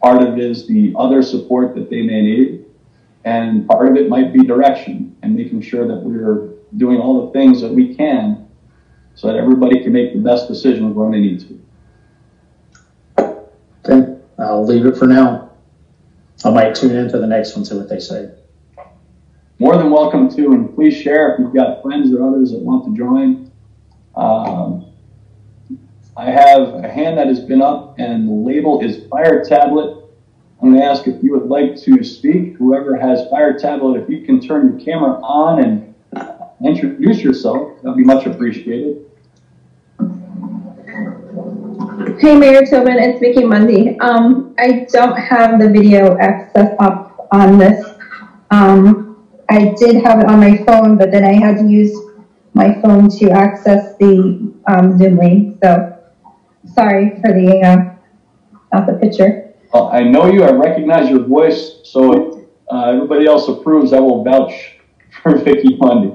Speaker 1: part of it is the other support that they may need, and part of it might be direction and making sure that we're doing all the things that we can so that everybody can make the best decisions when they need to.
Speaker 8: Okay, I'll leave it for now. I might tune into the next one, see what they say.
Speaker 1: More than welcome to, and please share if you've got friends or others that want to join. Um, I have a hand that has been up, and the label is Fire Tablet. I'm going to ask if you would like to speak. Whoever has Fire Tablet, if you can turn your camera on and introduce yourself, that'd be much appreciated.
Speaker 9: Hey, Mayor Tobin, it's Vicky Mundy. Um, I don't have the video access up on this. Um, I did have it on my phone, but then I had to use my phone to access the um, Zoom link. So sorry for the uh, not the picture.
Speaker 1: Well, I know you. I recognize your voice. So uh, everybody else approves, I will vouch for Vicky Mundy.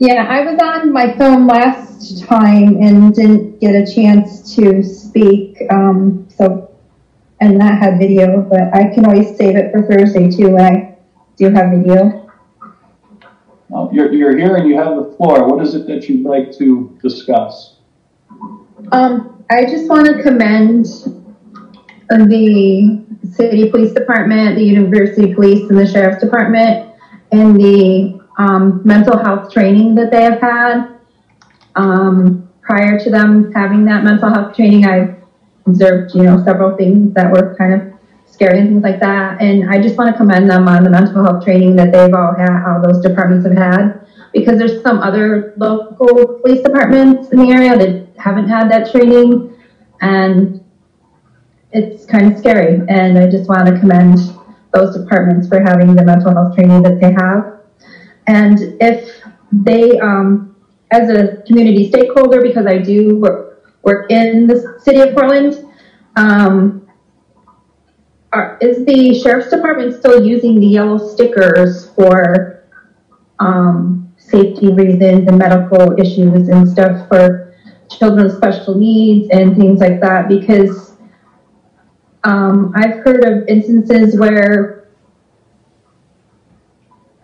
Speaker 9: Yeah, I was on my phone last time and didn't get a chance to speak. Um, so, and that had video, but I can always save it for Thursday too when I do have video.
Speaker 1: Uh, you're, you're here and you have the floor. What is it that you'd like to discuss?
Speaker 9: Um, I just want to commend the city police department, the university police, and the sheriff's department, and the um, mental health training that they have had. Um, prior to them having that mental health training, I observed, you know, several things that were kind of scary and things like that. And I just want to commend them on the mental health training that they've all had, all those departments have had, because there's some other local police departments in the area that haven't had that training, and it's kind of scary. And I just want to commend those departments for having the mental health training that they have. And if they, um, as a community stakeholder, because I do work, work in the city of Cortland, um, are, is the sheriff's department still using the yellow stickers for um, safety reasons and medical issues and stuff for children with special needs and things like that? Because um, I've heard of instances where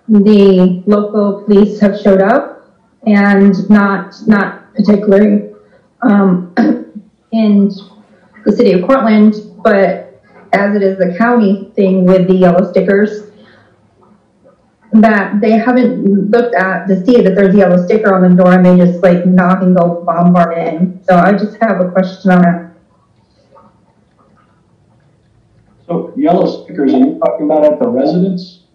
Speaker 9: the local police have showed up and not not particularly um, in the city of Cortland, but as it is a county thing with the yellow stickers, that they haven't looked at to see that there's a yellow sticker on the door and they just like knock and go bombard in. So I just have a question on it.
Speaker 1: So yellow stickers, are you talking about at the residence?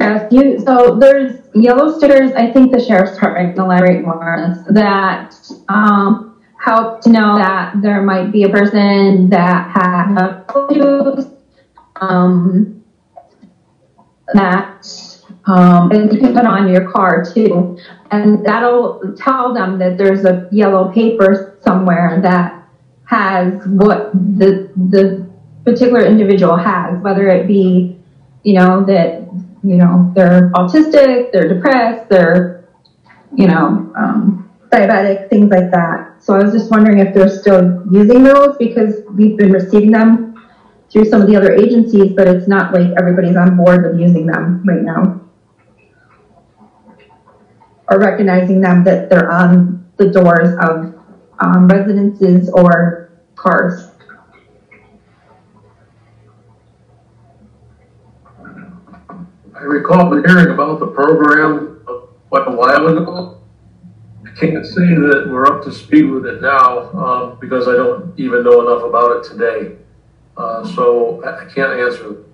Speaker 9: Yes, you, so there's yellow stickers, I think the sheriff's department can elaborate more on this, that, um, help to know that there might be a person that has issues, um, that, um, and put on your car too. And that'll tell them that there's a yellow paper somewhere that has what the, the particular individual has, whether it be, you know, that you know, they're autistic, they're depressed, they're, you know, um, diabetic, things like that. So I was just wondering if they're still using those because we've been receiving them through some of the other agencies, but it's not like everybody's on board with using them right now. Or recognizing them that they're on the doors of um, residences or cars.
Speaker 2: I recall hearing about the program quite a while ago. I can't say that we're up to speed with it now um, because I don't even know enough about it today. Uh, so I, I can't answer.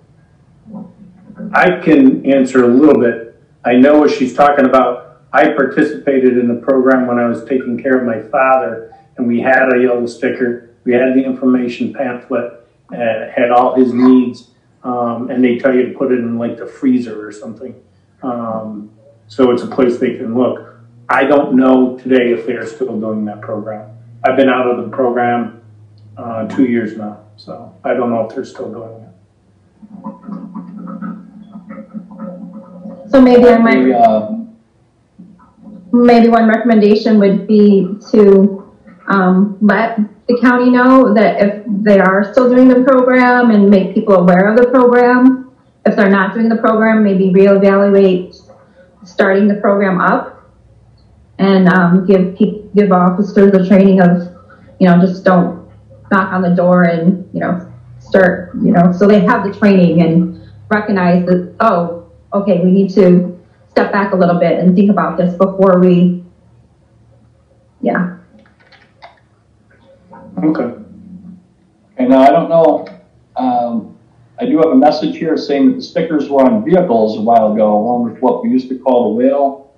Speaker 5: I can answer a little bit. I know what she's talking about. I participated in the program when I was taking care of my father, and we had a yellow sticker. We had the information pamphlet, and had all his needs um, and they tell you to put it in like the freezer or something. Um, so it's a place they can look. I don't know today if they're still doing that program. I've been out of the program uh, two years now, so I don't know if they're still doing it.
Speaker 9: So maybe I might.
Speaker 1: The, uh,
Speaker 9: maybe one recommendation would be to um, let the county know that if they are still doing the program and make people aware of the program. If they're not doing the program, maybe reevaluate starting the program up and um, give give officers the training of, you know, just don't knock on the door and you know start, you know, so they have the training and recognize that oh, okay, we need to step back a little bit and think about this before we, yeah.
Speaker 5: Okay.
Speaker 1: And now I don't know, um, I do have a message here saying that the stickers were on vehicles a while ago, along with what we used to call the whale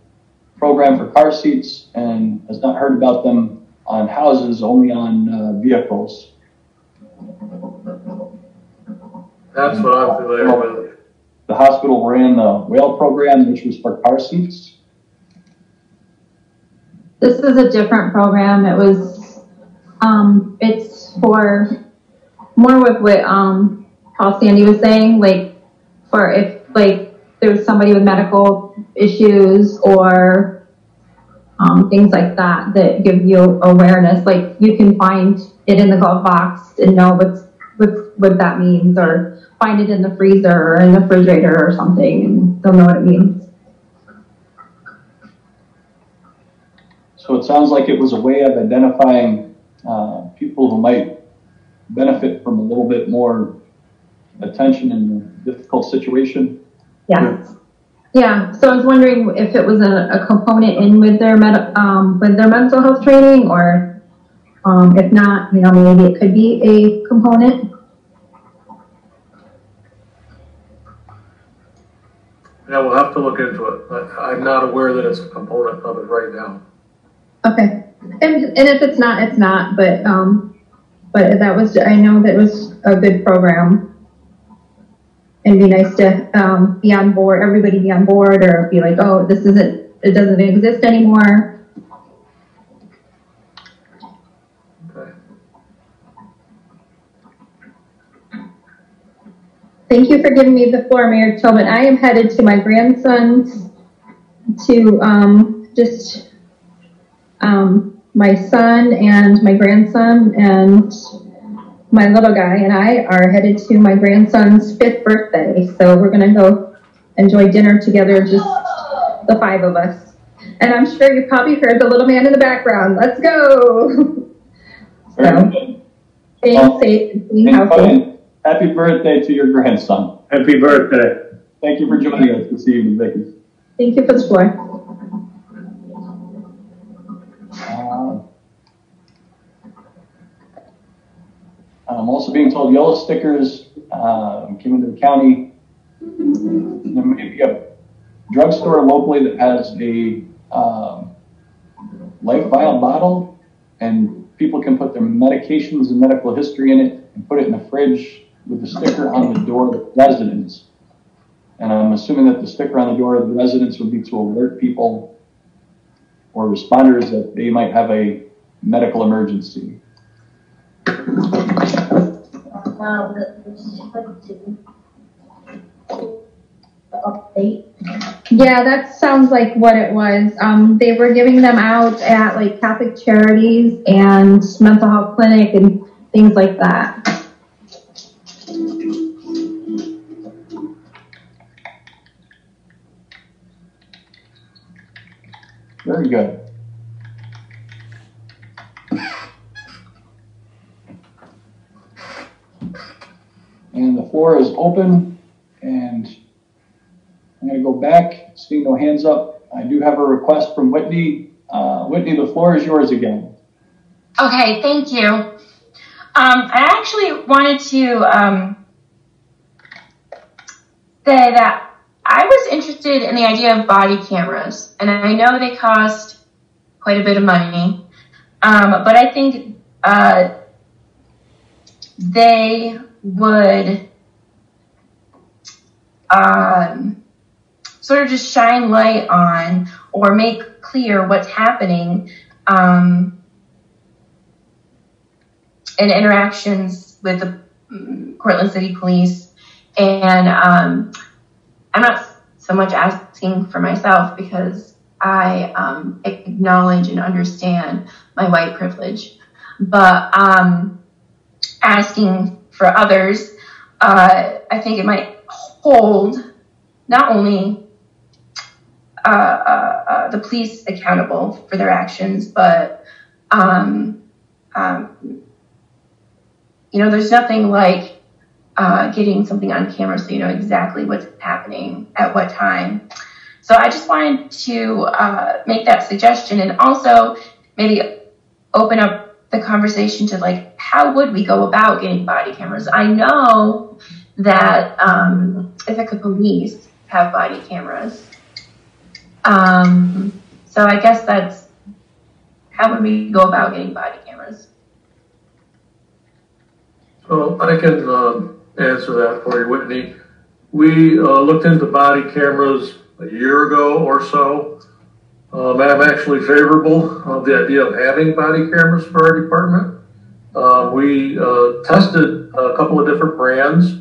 Speaker 1: program for car seats, and has not heard about them on houses, only on uh, vehicles.
Speaker 2: That's what I'm familiar with.
Speaker 1: The hospital ran the whale program, which was for car seats.
Speaker 9: This is a different program. It was, um, it's for more with what, um, Paul Sandy was saying, like, for if, like, there was somebody with medical issues or, um, things like that, that give you awareness. Like, you can find it in the glove box and know what's, what that means, or find it in the freezer or in the refrigerator or something, and they'll know what it means.
Speaker 1: So it sounds like it was a way of identifying uh, people who might benefit from a little bit more attention in a difficult situation.
Speaker 9: Yeah. Yeah, so I was wondering if it was a, a component in with their med, um, with their mental health training or, um, if not, you know, maybe it could be a component.
Speaker 2: Yeah, we'll have to look into it. I, I'm not aware that it's a component of it right now.
Speaker 9: Okay. And, and if it's not, it's not, but, um, but that was, I know that was a good program. And be nice to, um, be on board, everybody be on board or be like, oh, this isn't, it doesn't exist anymore. Thank you for giving me the floor, Mayor Tillman. I am headed to my grandson's to um, just um, my son and my grandson and my little guy and I are headed to my grandson's fifth birthday. So we're going to go enjoy dinner together, just the five of us. And I'm sure you probably heard the little man in the background. Let's go.
Speaker 1: Very
Speaker 9: So, staying
Speaker 1: Well,
Speaker 9: safe and being healthy.
Speaker 1: Happy birthday to your grandson.
Speaker 5: Happy birthday.
Speaker 1: Thank you for joining us this evening, Vicky.
Speaker 9: Thank you for the floor.
Speaker 1: Uh, I'm also being told yellow stickers came into the county. There may be a drugstore locally that has a um, life vial bottle, and people can put their medications and medical history in it and put it in the fridge with the sticker on the door of the residence. And I'm assuming that the sticker on the door of the residence would be to alert people or responders that they might have a medical emergency.
Speaker 9: Yeah, that sounds like what it was. Um, they were giving them out at like Catholic charities and mental health clinic and things like that.
Speaker 1: Very good. And the floor is open, and I'm gonna go back, seeing no hands up. I do have a request from Whitney. Uh, Whitney, the floor is yours again.
Speaker 4: Okay, thank you. Um, I actually wanted to um, say that I was interested in the idea of body cameras, and I know they cost quite a bit of money, um, but I think uh, they would. Um, sort of just shine light on or make clear what's happening um, in interactions with the Cortland City Police. And um, I'm not so much asking for myself because I um, acknowledge and understand my white privilege, but um, asking for others, uh, I think it might hold not only uh, uh, uh, the police accountable for their actions, but um, um, you know, there's nothing like uh, getting something on camera so you know exactly what's happening at what time. So I just wanted to uh, make that suggestion and also maybe open up the conversation to like how would we go about getting body cameras? I know that um, Ithaca Police have body cameras. Um, so I guess that's how would we go about getting body cameras?
Speaker 2: So I can um, answer that for you, Whitney. We uh, looked into body cameras a year ago or so. Um, I'm actually favorable of the idea of having body cameras for our department. Uh, we uh, tested a couple of different brands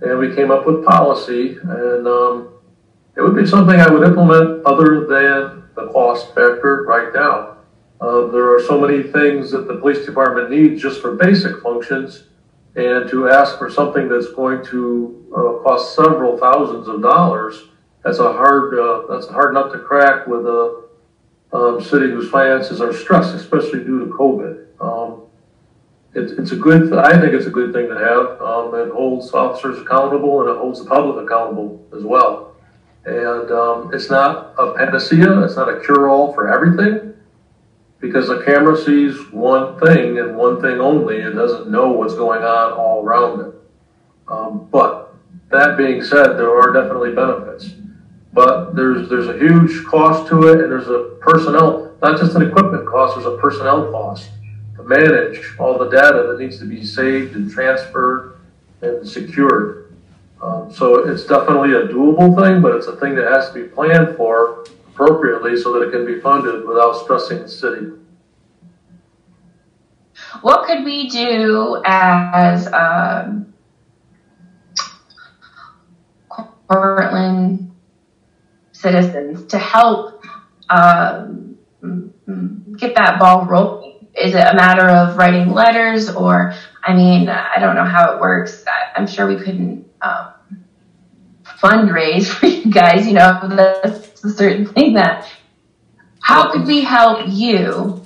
Speaker 2: and we came up with policy and um, it would be something I would implement other than the cost factor right now. Uh, there are so many things that the police department needs just for basic functions and to ask for something that's going to uh, cost several thousands of dollars, that's a hard uh, that's a hard nut to crack with a um, city whose finances are stressed, especially due to COVID. Um, it's, it's a good, I think it's a good thing to have. Um, it holds officers accountable and it holds the public accountable as well. And um, it's not a panacea, it's not a cure all for everything because the camera sees one thing and one thing only and doesn't know what's going on all around it. Um, but that being said, there are definitely benefits. But there's there's a huge cost to it, and there's a personnel, not just an equipment cost, there's a personnel cost to manage all the data that needs to be saved and transferred and secured. Um, so it's definitely a doable thing, but it's a thing that has to be planned for appropriately so that it can be funded without stressing the city.
Speaker 4: What could we do as um, Cortland citizens to help um, get that ball rolling? Is it a matter of writing letters, or I mean, I don't know how it works. I'm sure we couldn't um, fundraise for you guys. You know, that's a certain thing that. How could we help you?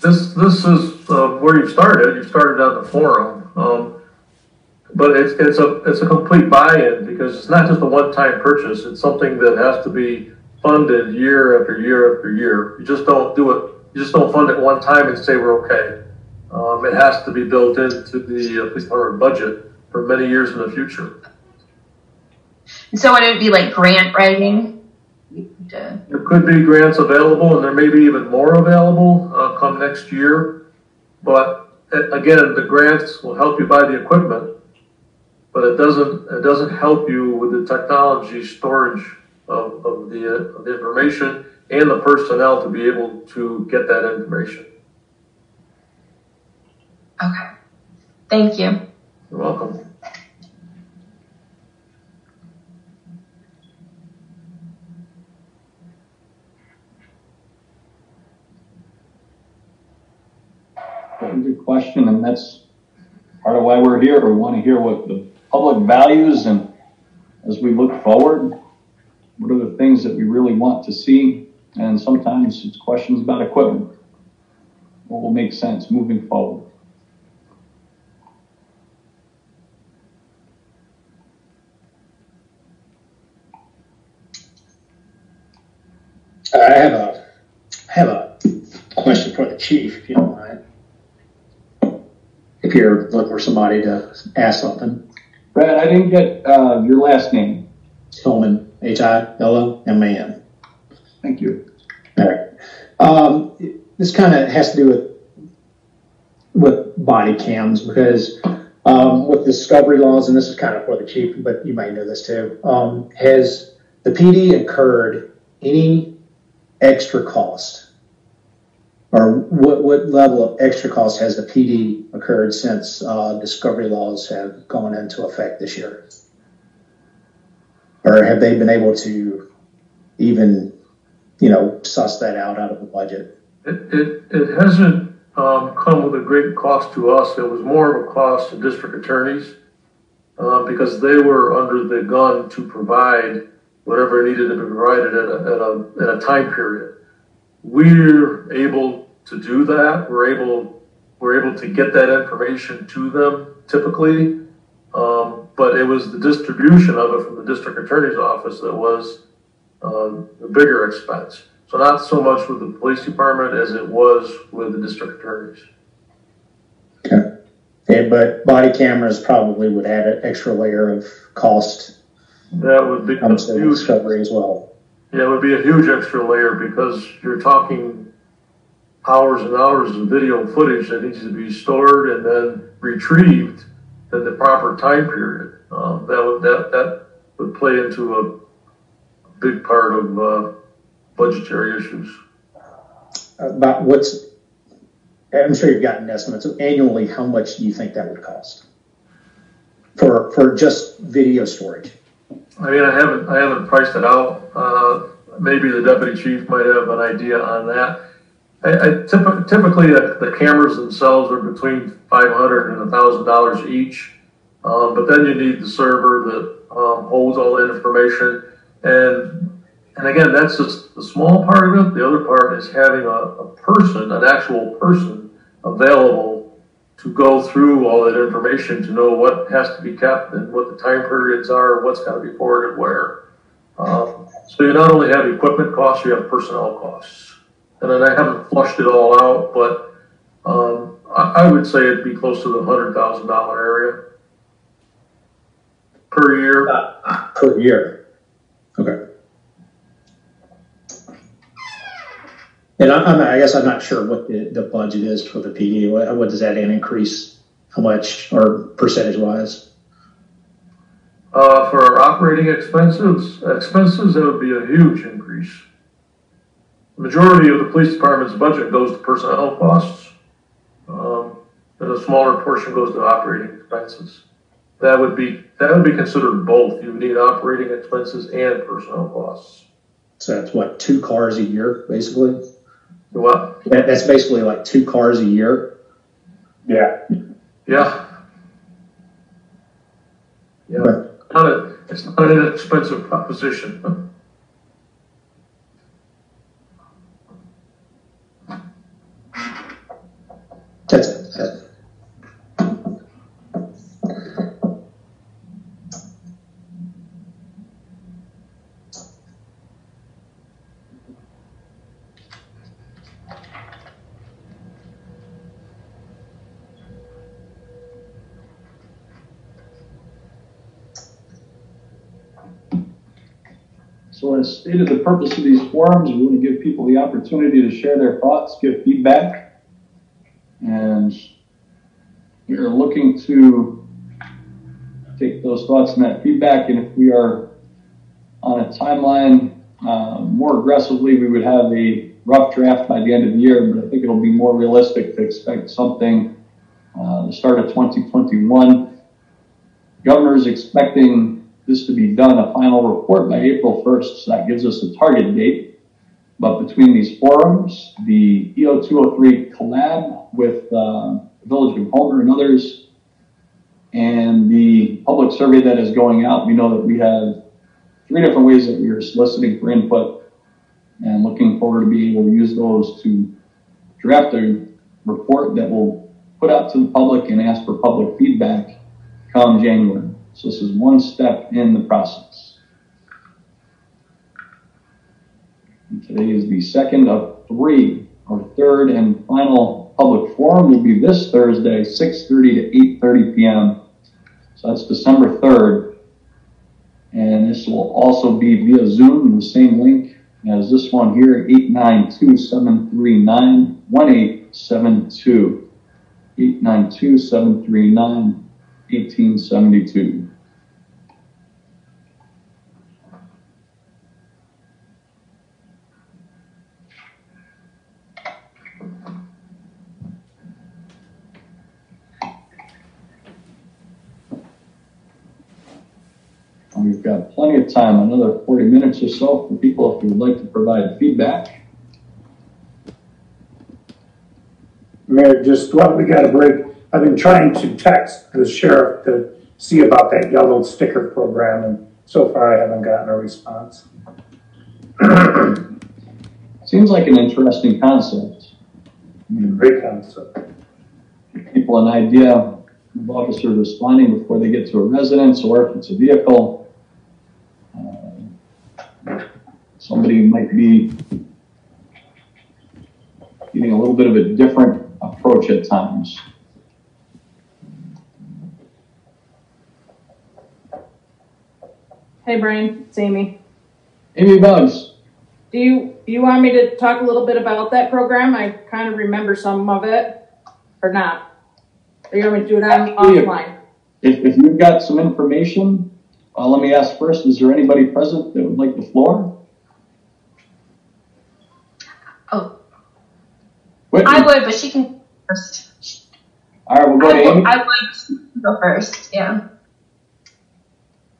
Speaker 2: This this is uh, where you started. You started on the forum, um, but it's it's a it's a complete buy-in because it's not just a one-time purchase. It's something that has to be funded year after year after year. You just don't do it. You just don't fund it one time and say we're okay. Um, it has to be built into the uh, police department budget for many years in the future.
Speaker 4: So it would it be like grant writing?
Speaker 2: There could be grants available, and there may be even more available uh, come next year. But again, the grants will help you buy the equipment, but it doesn't it doesn't help you with the technology storage of, of the uh, of the information and the personnel to be able to get that information.
Speaker 4: Okay. Thank you.
Speaker 2: You're welcome.
Speaker 1: Good question, and that's part of why we're here. We want to hear what the public values, and as we look forward, what are the things that we really want to see? And sometimes it's questions about equipment. What will make sense moving forward?
Speaker 8: I have a, I have a question for the chief, if you don't mind. If you're looking for somebody to ask something,
Speaker 1: Brad, I didn't get uh, your last name.
Speaker 8: Hillman, H-I-L-O-M-A-N.
Speaker 1: Thank you.
Speaker 8: All right. Um, this kind of has to do with with body cams because Um, with discovery laws, and this is kind of for the chief, but you might know this too. Um, has the PD incurred any extra cost? Or what, what level of extra cost has the PD occurred since uh, discovery laws have gone into effect this year? Or have they been able to even, you know, suss that out out of the budget?
Speaker 2: It, it, it hasn't, um, come with a great cost to us. It was more of a cost to district attorneys. Uh, because they were under the gun to provide whatever needed to be provided at a, at a, at a time period. We're able to do that. We're able, we're able to get that information to them typically. Um, but it was the distribution of it from the district attorney's office that was, um, the bigger expense. So not so much with the police department as it was with the district attorneys.
Speaker 8: Yeah, but body cameras probably would add an extra layer of cost.
Speaker 2: That would be huge,
Speaker 8: discovery as well.
Speaker 2: Yeah, it would be a huge extra layer because you're talking hours and hours of video footage that needs to be stored and then retrieved in the proper time period. Um, that would, that, that would play into a big part of, uh, budgetary issues.
Speaker 8: About what's, I'm sure you've gotten estimates of annually, how much do you think that would cost? For, for just video storage?
Speaker 2: I mean, I haven't, I haven't priced it out. Uh, maybe the deputy chief might have an idea on that. I, I typically, typically the, cameras themselves are between five hundred and thousand dollars each. Um, but then you need the server that, um, holds all the information. And, and again, that's just the small part of it. The other part is having a, a person, an actual person available to go through all that information to know what has to be kept and what the time periods are, what's got to be forwarded where. Um, so you not only have equipment costs, you have personnel costs. And then I haven't flushed it all out, but um, I, I would say it'd be close to the hundred thousand dollar area per year.
Speaker 8: Per year? Okay. And I, I'm, I guess I'm not sure what the, the budget is for the PD. What, what does that increase? How much or percentage wise?
Speaker 2: Uh, for our operating expenses, expenses, that would be a huge increase. The Majority of the police department's budget goes to personnel costs. Um, and a smaller portion goes to operating expenses. That would be, that would be considered both. You would need operating expenses and personnel costs.
Speaker 8: So that's what, two cars a year, basically?
Speaker 2: What?
Speaker 8: That, that's basically like two cars a year?
Speaker 5: Yeah.
Speaker 2: Yeah. Yeah, not a, it's not an inexpensive proposition.
Speaker 8: That's it. That-
Speaker 1: So as stated, purpose of these forums, we want to give people the opportunity to share their thoughts, give feedback. And we're looking to take those thoughts and that feedback, and if we are on a timeline, uh, more aggressively, we would have a rough draft by the end of the year, but I think it'll be more realistic to expect something, uh, the start of twenty twenty-one. Governor is expecting this to be done, a final report by April 1st, so that gives us a target date. But between these forums, the EO 203 collab with uh, Village of Homer and others, and the public survey that is going out, we know that we have three different ways that we are soliciting for input and looking forward to being able to use those to draft a report that will put out to the public and ask for public feedback come January. So this is one step in the process. And today is the second of three. Our third and final public forum will be this Thursday, 6.30 to 8.30 p.m. So that's December 3rd. And this will also be via Zoom in the same link as this one here, 892-739-1872. 892 1872. We've got plenty of time, another 40 minutes or so for people if you would like to provide feedback.
Speaker 5: Mayor, just while we got a break, I've been trying to text the sheriff to see about that yellow sticker program, and so far I haven't gotten a response.
Speaker 1: Seems like an interesting concept.
Speaker 5: Great concept.
Speaker 1: Give people an idea of officers responding before they get to a residence or if it's a vehicle. Uh, Somebody might be getting a little bit of a different approach at times.
Speaker 10: Hey Brian, it's Amy.
Speaker 1: Amy Bugs,
Speaker 10: Do you do you want me to talk a little bit about that program? I kind of remember some of it, or not? Or you want me to do it on offline?
Speaker 1: if, if you've got some information, uh, let me ask first, is there anybody present that would like the floor?
Speaker 4: Oh.
Speaker 1: Whitney?
Speaker 4: I would, but she can first.
Speaker 1: All right, we'll go to
Speaker 4: I would,
Speaker 1: Amy.
Speaker 4: I would go first. Yeah.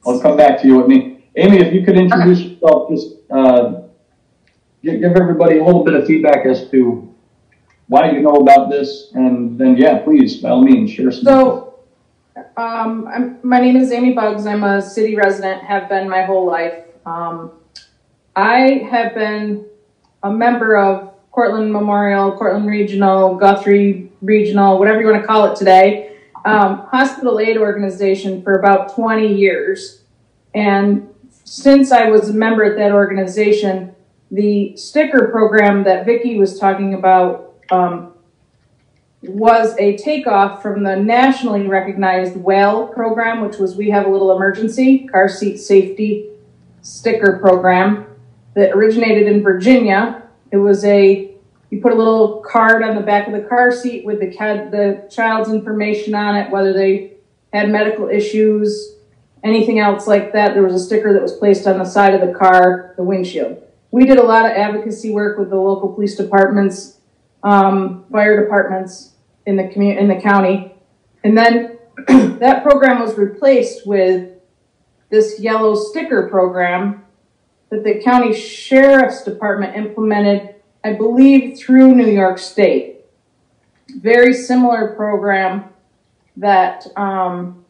Speaker 1: I'll come back to you, Whitney. Amy, if you could introduce yourself, just, uh, give, everybody a little bit of feedback as to why you know about this, and then, yeah, please, by all means, share some.
Speaker 10: So, um, I'm, my name is Amy Bugs. I'm a city resident, have been my whole life. Um, I have been a member of Cortland Memorial, Cortland Regional, Guthrie Regional, whatever you want to call it today, hospital aid organization for about 20 years. And since I was a member at that organization, the sticker program that Vicki was talking about um, was a takeoff from the nationally recognized WHALE program, which was We Have a Little Emergency Car Seat Safety Sticker Program that originated in Virginia. It was a you put a little card on the back of the car seat with the kid, the child's information on it, whether they had medical issues, anything else like that. There was a sticker that was placed on the side of the car, the windshield. We did a lot of advocacy work with the local police departments, um, fire departments in the in the county, and then that program was replaced with this yellow sticker program that the county sheriff's department implemented, I believe, through New York State. Very similar program that um,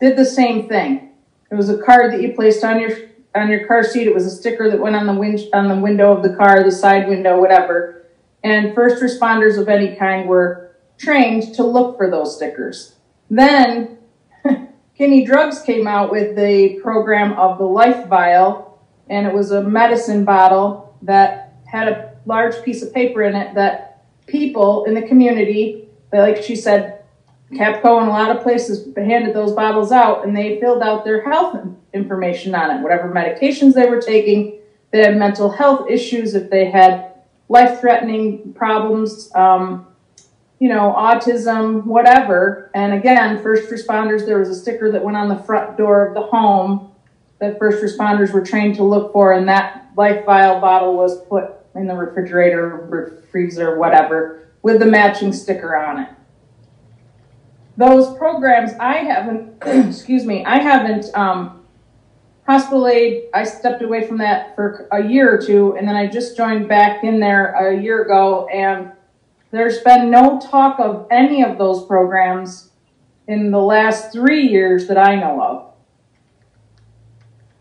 Speaker 10: did the same thing. It was a card that you placed on your on your car seat. It was a sticker that went on the wind on the window of the car, the side window, whatever. And first responders of any kind were trained to look for those stickers. Then Kinney Drugs came out with the program of the Life Vial, and it was a medicine bottle that had a large piece of paper in it that people in the community, like she said, Capco and a lot of places handed those bottles out and they filled out their health information on it, whatever medications they were taking. They had mental health issues, if they had life threatening problems, um, you know, autism, whatever. And again, first responders, there was a sticker that went on the front door of the home that first responders were trained to look for, and that life vial bottle was put in the refrigerator, freezer, whatever, with the matching sticker on it. Those programs i haven't excuse me i haven't um, hospital aid i stepped away from that for a year or two and then i just joined back in there a year ago and there's been no talk of any of those programs in the last three years that i know of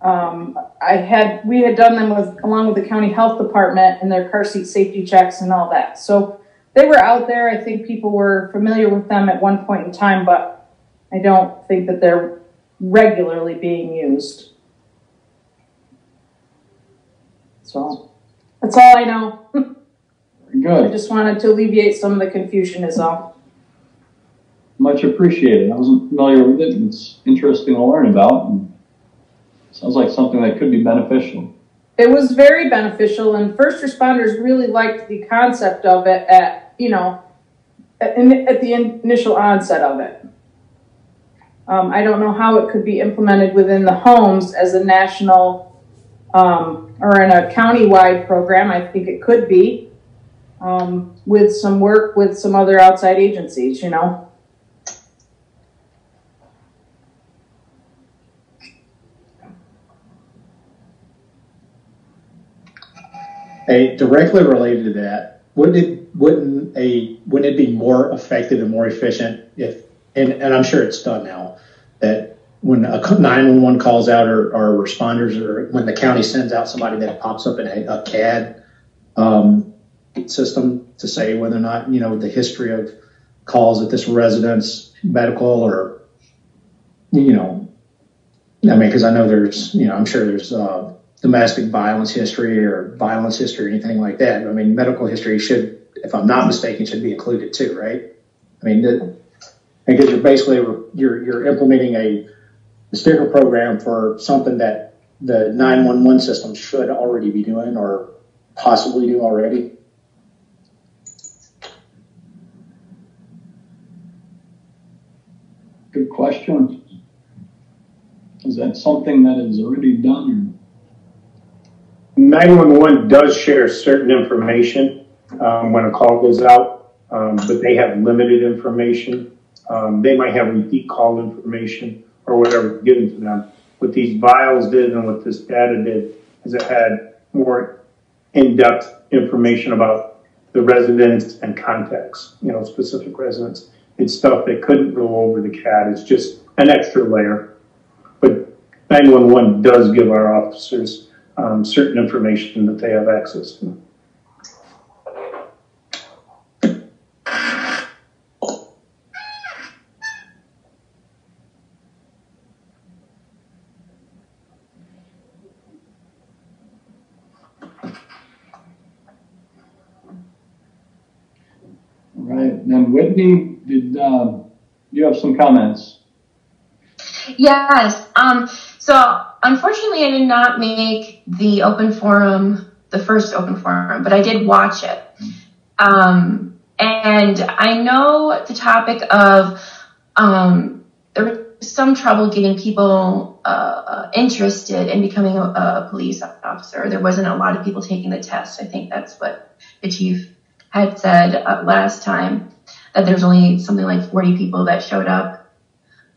Speaker 10: um, i had we had done them with along with the county health department and their car seat safety checks and all that so they were out there. I think people were familiar with them at one point in time, but I don't think that they're regularly being used. So that's all I know.
Speaker 1: Very
Speaker 10: I
Speaker 1: good,
Speaker 10: just wanted to alleviate some of the confusion is all.
Speaker 1: much appreciated. I wasn't familiar with it, and it's interesting to learn about. and Sounds like something that could be beneficial.
Speaker 10: It was very beneficial and first responders really liked the concept of it at, you know, at, at the initial onset of it. Um, I don't know how it could be implemented within the homes as a national um, or in a county-wide program. I think it could be um, with some work with some other outside agencies, you know.
Speaker 8: A directly related to that, wouldn't it wouldn't a wouldn't it be more effective and more efficient if and, and I'm sure it's done now that when a 911 calls out or, or responders or when the county sends out somebody that pops up in a, a CAD um, system to say whether or not you know the history of calls at this residence medical or you know I mean because I know there's you know I'm sure there's uh, domestic violence history or violence history or anything like that. I mean, medical history should, if I'm not mistaken, should be included too, right? I mean, because you're basically you're you're implementing a, a sticker program for something that the 911 system should already be doing or possibly do already.
Speaker 1: Good question. Is that something that is already done?
Speaker 5: 911 does share certain information um, when a call goes out, um, but they have limited information. Um, they might have repeat call information or whatever given to them. What these vials did and what this data did is it had more in-depth information about the residents and context, you know, specific residents. It's stuff they couldn't go over the CAD. It's just an extra layer. But 911 does give our officers um, certain information that they have access to.
Speaker 1: Right. Then Whitney, did uh, you have some comments?
Speaker 4: Yes. Um, so unfortunately, I did not make the open forum, the first open forum, but I did watch it. Um, and I know the topic of um, there was some trouble getting people uh, uh, interested in becoming a, a, police officer. There wasn't a lot of people taking the test. I think that's what the chief had said uh, last time that there's only something like 40 people that showed up.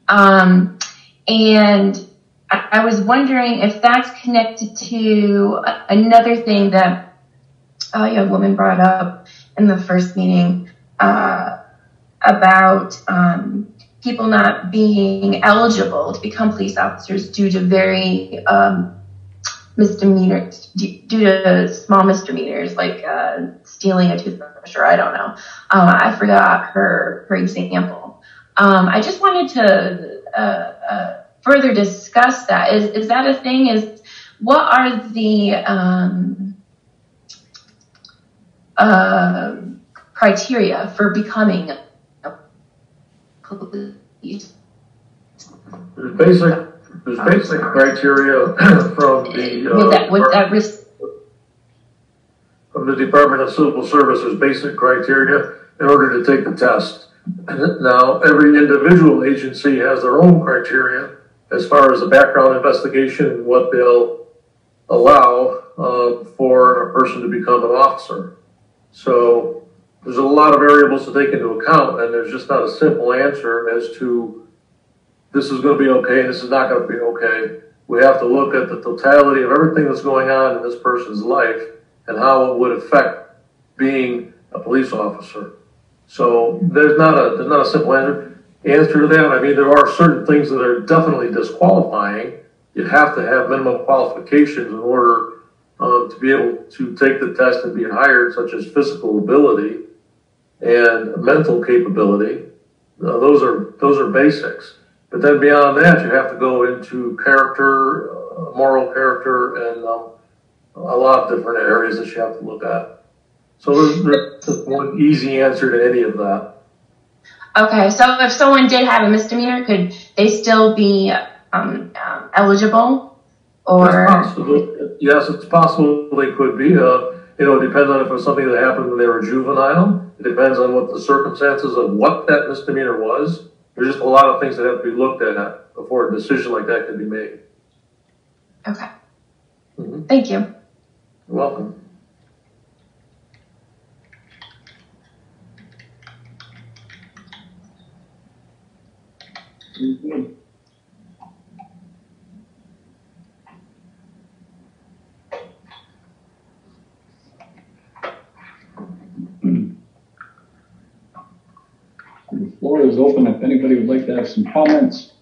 Speaker 4: Um, and I, was wondering if that's connected to another thing that a young woman brought up in the first meeting uh, about um, people not being eligible to become police officers due to very um, misdemeanors, due to small misdemeanors like uh, stealing a toothbrush or I don't know. Um, I forgot her her example. Um, I just wanted to uh, uh, further discuss that. Is is that a thing? Is what are the um, uh, criteria for becoming a police?
Speaker 2: There's basic there's basic criteria from the uh,
Speaker 4: with that with that risk
Speaker 2: from the Department of Civil Service. There's basic criteria in order to take the test. Now, every individual agency has their own criteria as far as the background investigation and what they'll allow uh, for a person to become an officer. So there's a lot of variables to take into account, and there's just not a simple answer as to this is going to be okay, and this is not going to be okay. We have to look at the totality of everything that's going on in this person's life and how it would affect being a police officer. So there's not a there's not a simple answer answer to that. I mean, there are certain things that are definitely disqualifying. You have to have minimum qualifications in order uh, to be able to take the test and be hired, such as physical ability and mental capability. Uh, those are those are basics. But then beyond that, you have to go into character, uh, moral character, and um, a lot of different areas that you have to look at. So there's, there's one easy answer to any of that.
Speaker 4: Okay, so if someone did have a misdemeanor, could they still be um, um, eligible? Or
Speaker 2: it's possible. Yes, it's possible they could be. Uh, you know, it depends on if it was something that happened when they were juvenile. It depends on what the circumstances of what that misdemeanor was. there's just a lot of things that have to be looked at before a decision like that can be made.
Speaker 4: Okay.
Speaker 2: Mhm.
Speaker 4: Thank you.
Speaker 2: You're welcome.
Speaker 1: The floor is open if anybody would like to have some comments.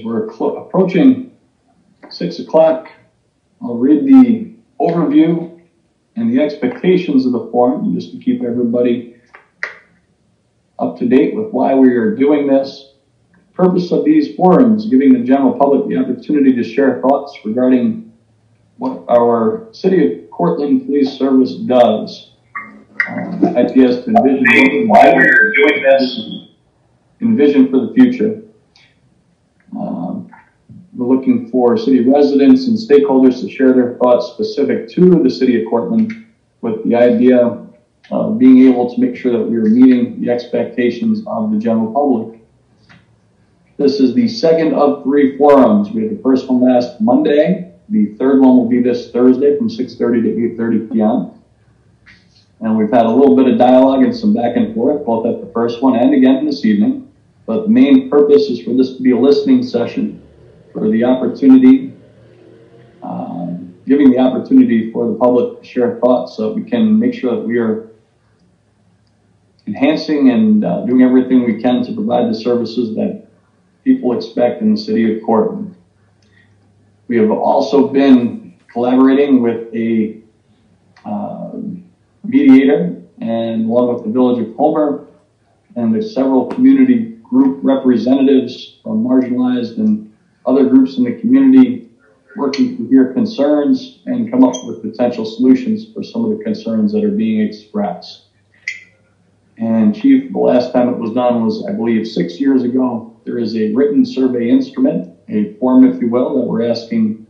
Speaker 1: As we're approaching six o'clock, I'll read the overview and the expectations of the forum, just to keep everybody up to date with why we are doing this. Purpose of these forums, giving the general public the opportunity to share thoughts regarding what our City of Cortland Police Service does. Um, ideas to envision why we are doing this, envision for the future. We're looking for city residents and stakeholders to share their thoughts specific to the city of Cortland with the idea of being able to make sure that we are meeting the expectations of the general public. This is the second of three forums. We had the first one last Monday. The third one will be this Thursday from 6:30 to 8:30 p.m. And we've had a little bit of dialogue and some back and forth, both at the first one and again this evening. But the main purpose is for this to be a listening session for the opportunity, um, giving the opportunity for the public to share thoughts so we can make sure that we are enhancing and uh, doing everything we can to provide the services that people expect in the city of Cortland. We have also been collaborating with a uh, mediator and along with the village of Homer and there's several community group representatives from marginalized and other groups in the community working to hear concerns and come up with potential solutions for some of the concerns that are being expressed. And Chief, the last time it was done was, I believe, six years ago. There is a written survey instrument, a form, if you will, that we're asking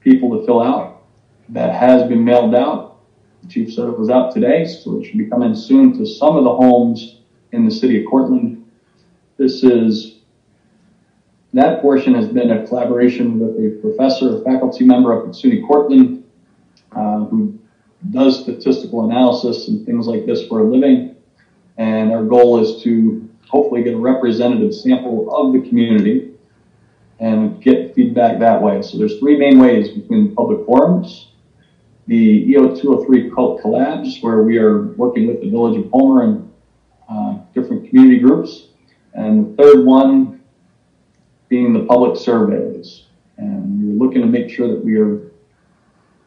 Speaker 1: people to fill out that has been mailed out. The chief said it was out today, so it should be coming soon to some of the homes in the city of Cortland. This is, that portion has been a collaboration with a professor, a faculty member up at SUNY Cortland, uh, who does statistical analysis and things like this for a living. And our goal is to hopefully get a representative sample of the community and get feedback that way. So there's three main ways between public forums, the EO 203 cult collabs, where we are working with the village of Homer and uh, different community groups. And the third one being the public surveys. And we're looking to make sure that we are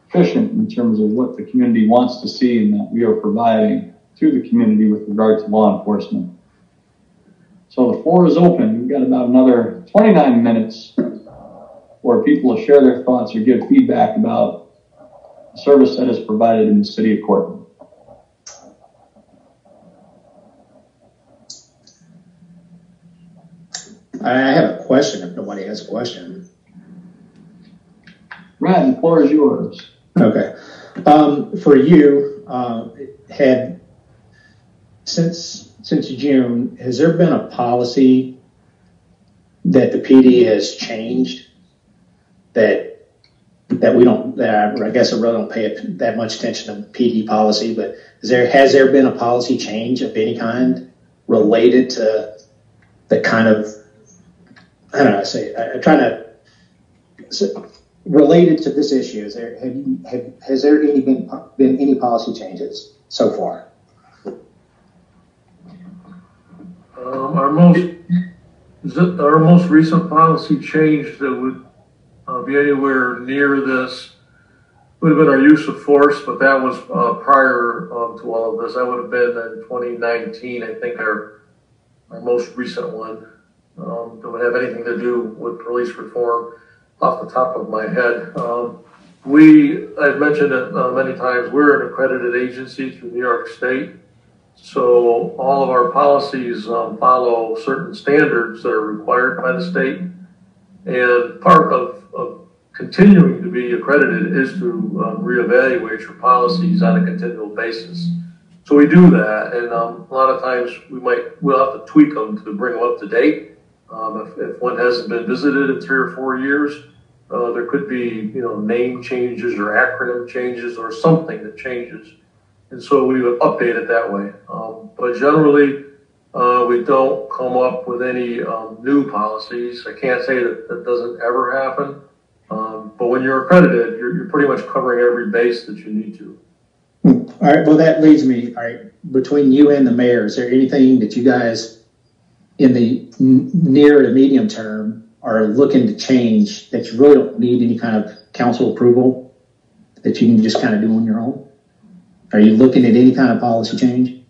Speaker 1: efficient in terms of what the community wants to see and that we are providing to the community with regard to law enforcement. So the floor is open. We've got about another 29 minutes for people to share their thoughts or give feedback about the service that is provided in the city of Cortland.
Speaker 8: I have a question if nobody has a question.
Speaker 1: Ryan, the floor is yours.
Speaker 8: Okay. Um, for you, uh, had since since June, has there been a policy that the PD has changed that that we don't that I, I guess I really don't pay that much attention to PD policy, but is there has there been a policy change of any kind related to the kind of I don't know, say I, I'm trying to so, related to this issue. Is there have have has there any been been any policy changes so far?
Speaker 2: Um, our most, our most recent policy change that would uh, be anywhere near this would have been our use of force, but that was uh, prior um, to all of this. That would have been in 2019, I think, our our most recent one. Um, that would have anything to do with police reform off the top of my head. Um, we, I've mentioned it uh, many times, we're an accredited agency through New York State. So all of our policies um, follow certain standards that are required by the state. And part of, of continuing to be accredited is to um, reevaluate your policies on a continual basis. So we do that, and um, a lot of times we might we'll have to tweak them to bring them up to date. Um, if, if one hasn't been visited in three or four years, uh, there could be you know name changes or acronym changes or something that changes, and so we would update it that way. Um, but generally, uh, we don't come up with any um, new policies. I can't say that that doesn't ever happen, um, but when you're accredited, you're, you're pretty much covering every base that you need to.
Speaker 8: All right, well, that leads me, all right, between you and the mayor, is there anything that you guys in the near to medium term are looking to change that you really don't need any kind of council approval that you can just kind of do on your own? Are you looking at any kind of policy change?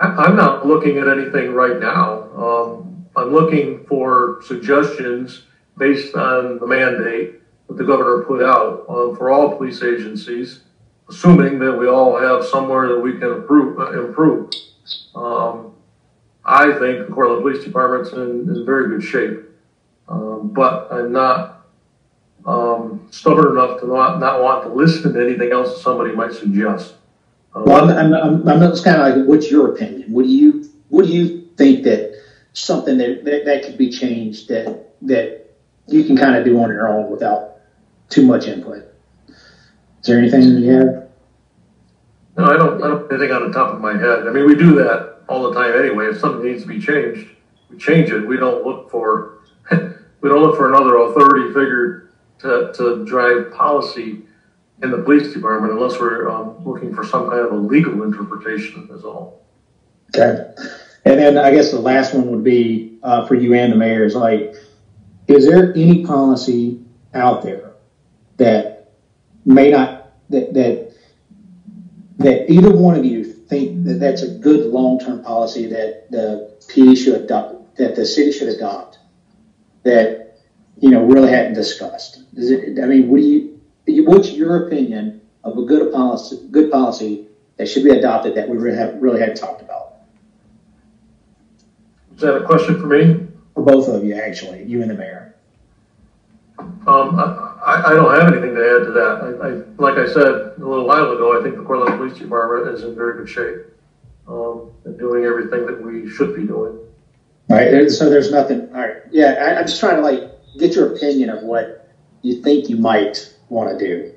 Speaker 2: I'm not looking at anything right now. Um, I'm looking for suggestions based on the mandate that the governor put out um, for all police agencies, assuming that we all have somewhere that we can improve. Improve. Um, I think the Cortland Police Department's in, in very good shape, um, but I'm not um, stubborn enough to not, not want to listen to anything else that somebody might suggest. Um,
Speaker 8: Well, I'm, I'm, I'm, I'm just kind of like, what's your opinion? What do you, what do you think that something that, that, that could be changed that, that you can kind of do on your own without too much input? Is there anything you have?
Speaker 2: No, I don't, I don't anything on the top of my head. I mean, we do that all the time anyway. If something needs to be changed, we change it. We don't look for, we don't look for another authority figure to, to drive policy in the police department unless we're um, looking for some kind of a legal interpretation is all.
Speaker 8: Okay. And then I guess the last one would be uh, for you and the mayor is like, is there any policy out there that may not, that, that, that either one of you think that that's a good long-term policy that the P should adopt, that the city should adopt, that, you know, really hadn't discussed? Is it, I mean, what do you, what's your opinion of a good policy, good policy that should be adopted that we really have, really hadn't talked about?
Speaker 2: Is that a question for me?
Speaker 8: For both of you, actually, you and the mayor.
Speaker 2: Um, I, I don't have anything to add to that. I, I, like I said a little while ago, I think the Cortland Police Department is in very good shape. Um, and doing everything that we should be doing.
Speaker 8: All right, so there's nothing, all right, yeah, I, I'm just trying to like get your opinion of what you think you might want to do.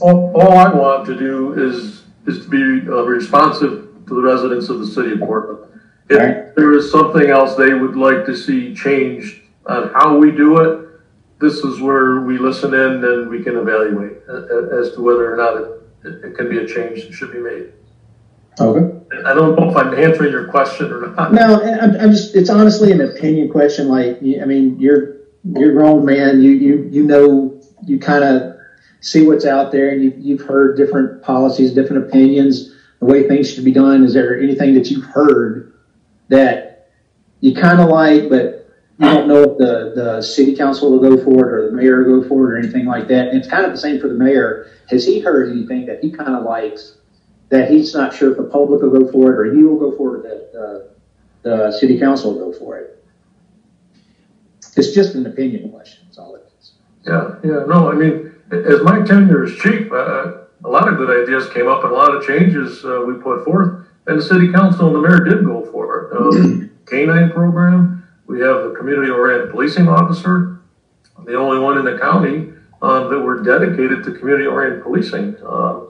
Speaker 2: All, all I want to do is, is to be uh, responsive to the residents of the city of Cortland. If there is something else they would like to see changed on how we do it, this is where we listen in and we can evaluate a- a- as to whether or not it, it, can be a change that should be made.
Speaker 8: Okay.
Speaker 2: I don't know if I'm answering your question or not.
Speaker 8: No, I'm, I'm just, it's honestly an opinion question, like, I mean, you're, you're a grown man, you, you, you know, you kind of see what's out there and you, you've heard different policies, different opinions, the way things should be done. Is there anything that you've heard that you kind of like, but you don't know if the, the city council will go for it or the mayor will go for it or anything like that? And it's kind of the same for the mayor. Has he heard anything that he kind of likes that he's not sure if the public will go for it or he will go for it or the, the, the city council will go for it? It's just an opinion question, that's all it is.
Speaker 2: Yeah, yeah, no, I mean, as my tenure as chief, uh, a lot of good ideas came up and a lot of changes uh, we put forth. And the city council and the mayor did go for it. Um, K-9 program, we have a community-oriented policing officer, the only one in the county uh, that we're dedicated to community-oriented policing. Uh,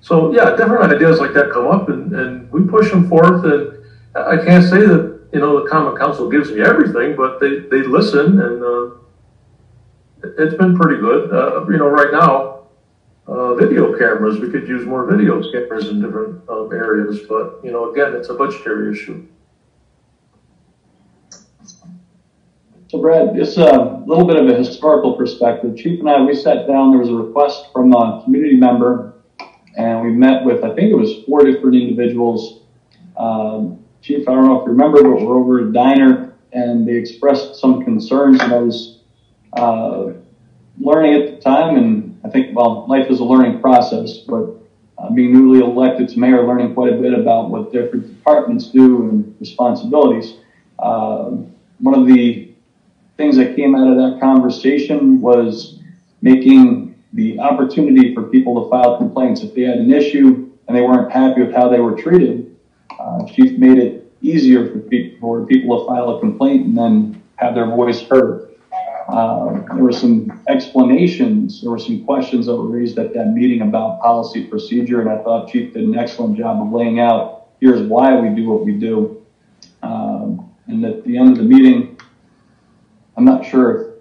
Speaker 2: so yeah, different ideas like that come up and, and we push them forth. And I can't say that, you know, the common council gives me everything, but they, they listen and uh, it's been pretty good. Uh, you know, right now, uh, video cameras, we could use more video cameras in different um, areas, but, you know, again, it's a budgetary issue.
Speaker 1: So Brad, just a little bit of a historical perspective. Chief and I, we sat down, there was a request from a community member and we met with, I think it was four different individuals. Um, Chief, I don't know if you remember, but we're over at Diner and they expressed some concerns and I was, uh, learning at the time and I think, well, life is a learning process, but uh, being newly elected to mayor, learning quite a bit about what different departments do and responsibilities. Uh, one of the things that came out of that conversation was making the opportunity for people to file complaints if they had an issue and they weren't happy with how they were treated. Uh, Chief made it easier for people, for people to file a complaint and then have their voice heard. Uh, there were some explanations, there were some questions that were raised at that meeting about policy procedure, and I thought Chief did an excellent job of laying out here's why we do what we do. Um, and at the end of the meeting, I'm not sure if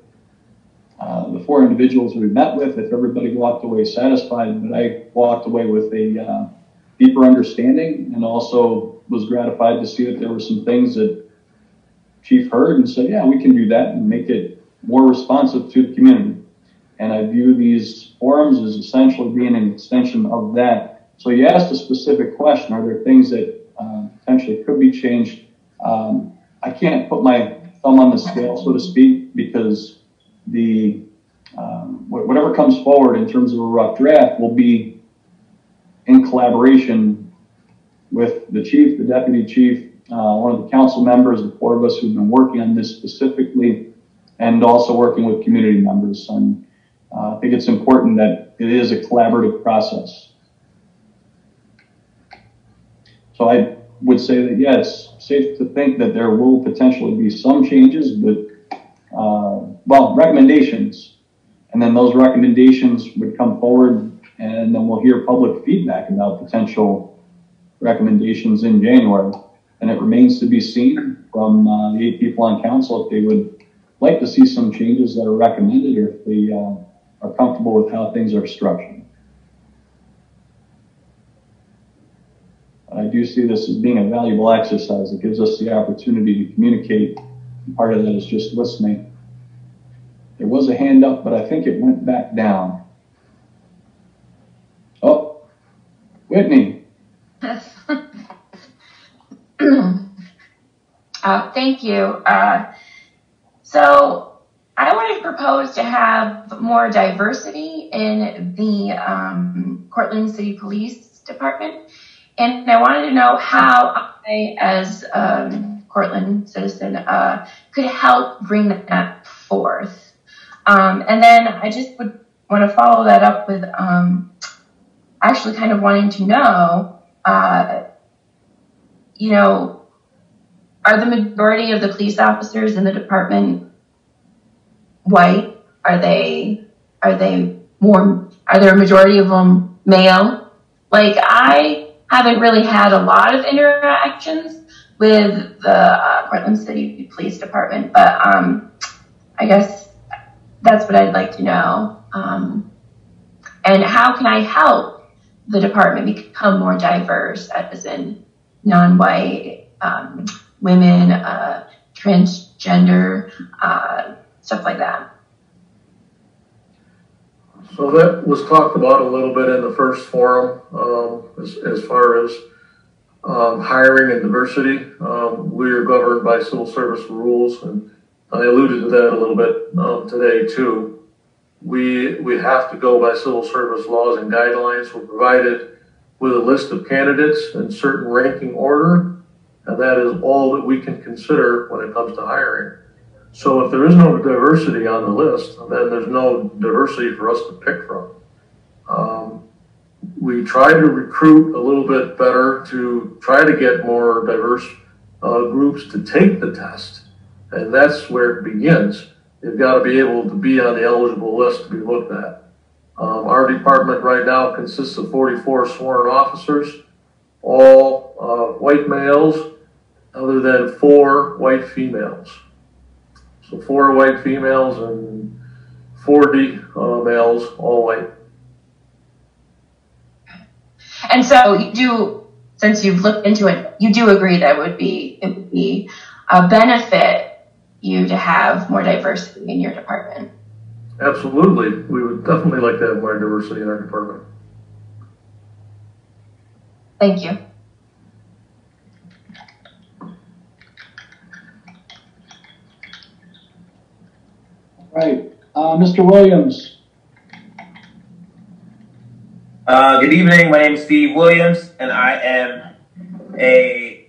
Speaker 1: uh, the four individuals we met with, if everybody walked away satisfied, but I walked away with a uh, deeper understanding and also was gratified to see that there were some things that Chief heard and said, yeah, we can do that and make it more responsive to the community. And I view these forums as essentially being an extension of that. So you asked a specific question, are there things that uh, potentially could be changed? Um, I can't put my thumb on the scale, so to speak, because the um, whatever comes forward in terms of a rough draft will be in collaboration with the chief, the deputy chief, uh, one of the council members, the four of us who've been working on this specifically, and also working with community members. And uh, I think it's important that it is a collaborative process. So I would say that yes, safe to think that there will potentially be some changes, but uh, well, recommendations, and then those recommendations would come forward, and then we'll hear public feedback about potential recommendations in January. And it remains to be seen from uh, the eight people on council if they would like to see some changes that are recommended or if they uh, are comfortable with how things are structured. I do see this as being a valuable exercise. It gives us the opportunity to communicate. Part of that is just listening. There was a hand up, but I think it went back down. Oh, Whitney.
Speaker 4: uh, thank you. Uh, so I wanted to propose to have more diversity in the um, Cortland City Police Department. And I wanted to know how I, as a um, Cortland citizen, uh, could help bring that forth. Um, and then I just would want to follow that up with um, actually kind of wanting to know, uh, you know, are the majority of the police officers in the department white? Are they are they more? Are there a majority of them male? Like I haven't really had a lot of interactions with the uh, Cortland City Police Department, but um, I guess that's what I'd like to know. Um, and how can I help the department become more diverse, as in non-white, um, women, uh, transgender, uh, stuff like that?
Speaker 2: So that was talked about a little bit in the first forum, um, as, as far as um, hiring and diversity. Um, we are governed by civil service rules, and I alluded to that a little bit um, today too. We we have to go by civil service laws and guidelines. We're provided with a list of candidates in certain ranking order, and that is all that we can consider when it comes to hiring. So if there is no diversity on the list, then there's no diversity for us to pick from. Um, we try to recruit a little bit better to try to get more diverse uh, groups to take the test. And that's where it begins. You've got to be able to be on the eligible list to be looked at. Um, our department right now consists of 44 sworn officers, all uh, white males, other than four white females. So four white females and 40 uh, males, all white.
Speaker 4: And so you do, since you've looked into it, you do agree that it would be it would be a benefit you to have more diversity in your department.
Speaker 2: Absolutely, we would definitely like to have more diversity in our department.
Speaker 4: Thank you.
Speaker 1: Right. Uh, Mr. Williams.
Speaker 11: Uh, good evening. My name is Steve Williams, and I am a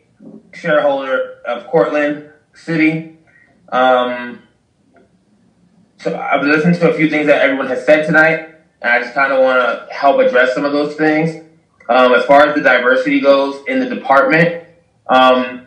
Speaker 11: shareholder of Cortland City. Um, so I've listened to a few things that everyone has said tonight, and I just kind of want to help address some of those things. Um, as far as the diversity goes in the department, um,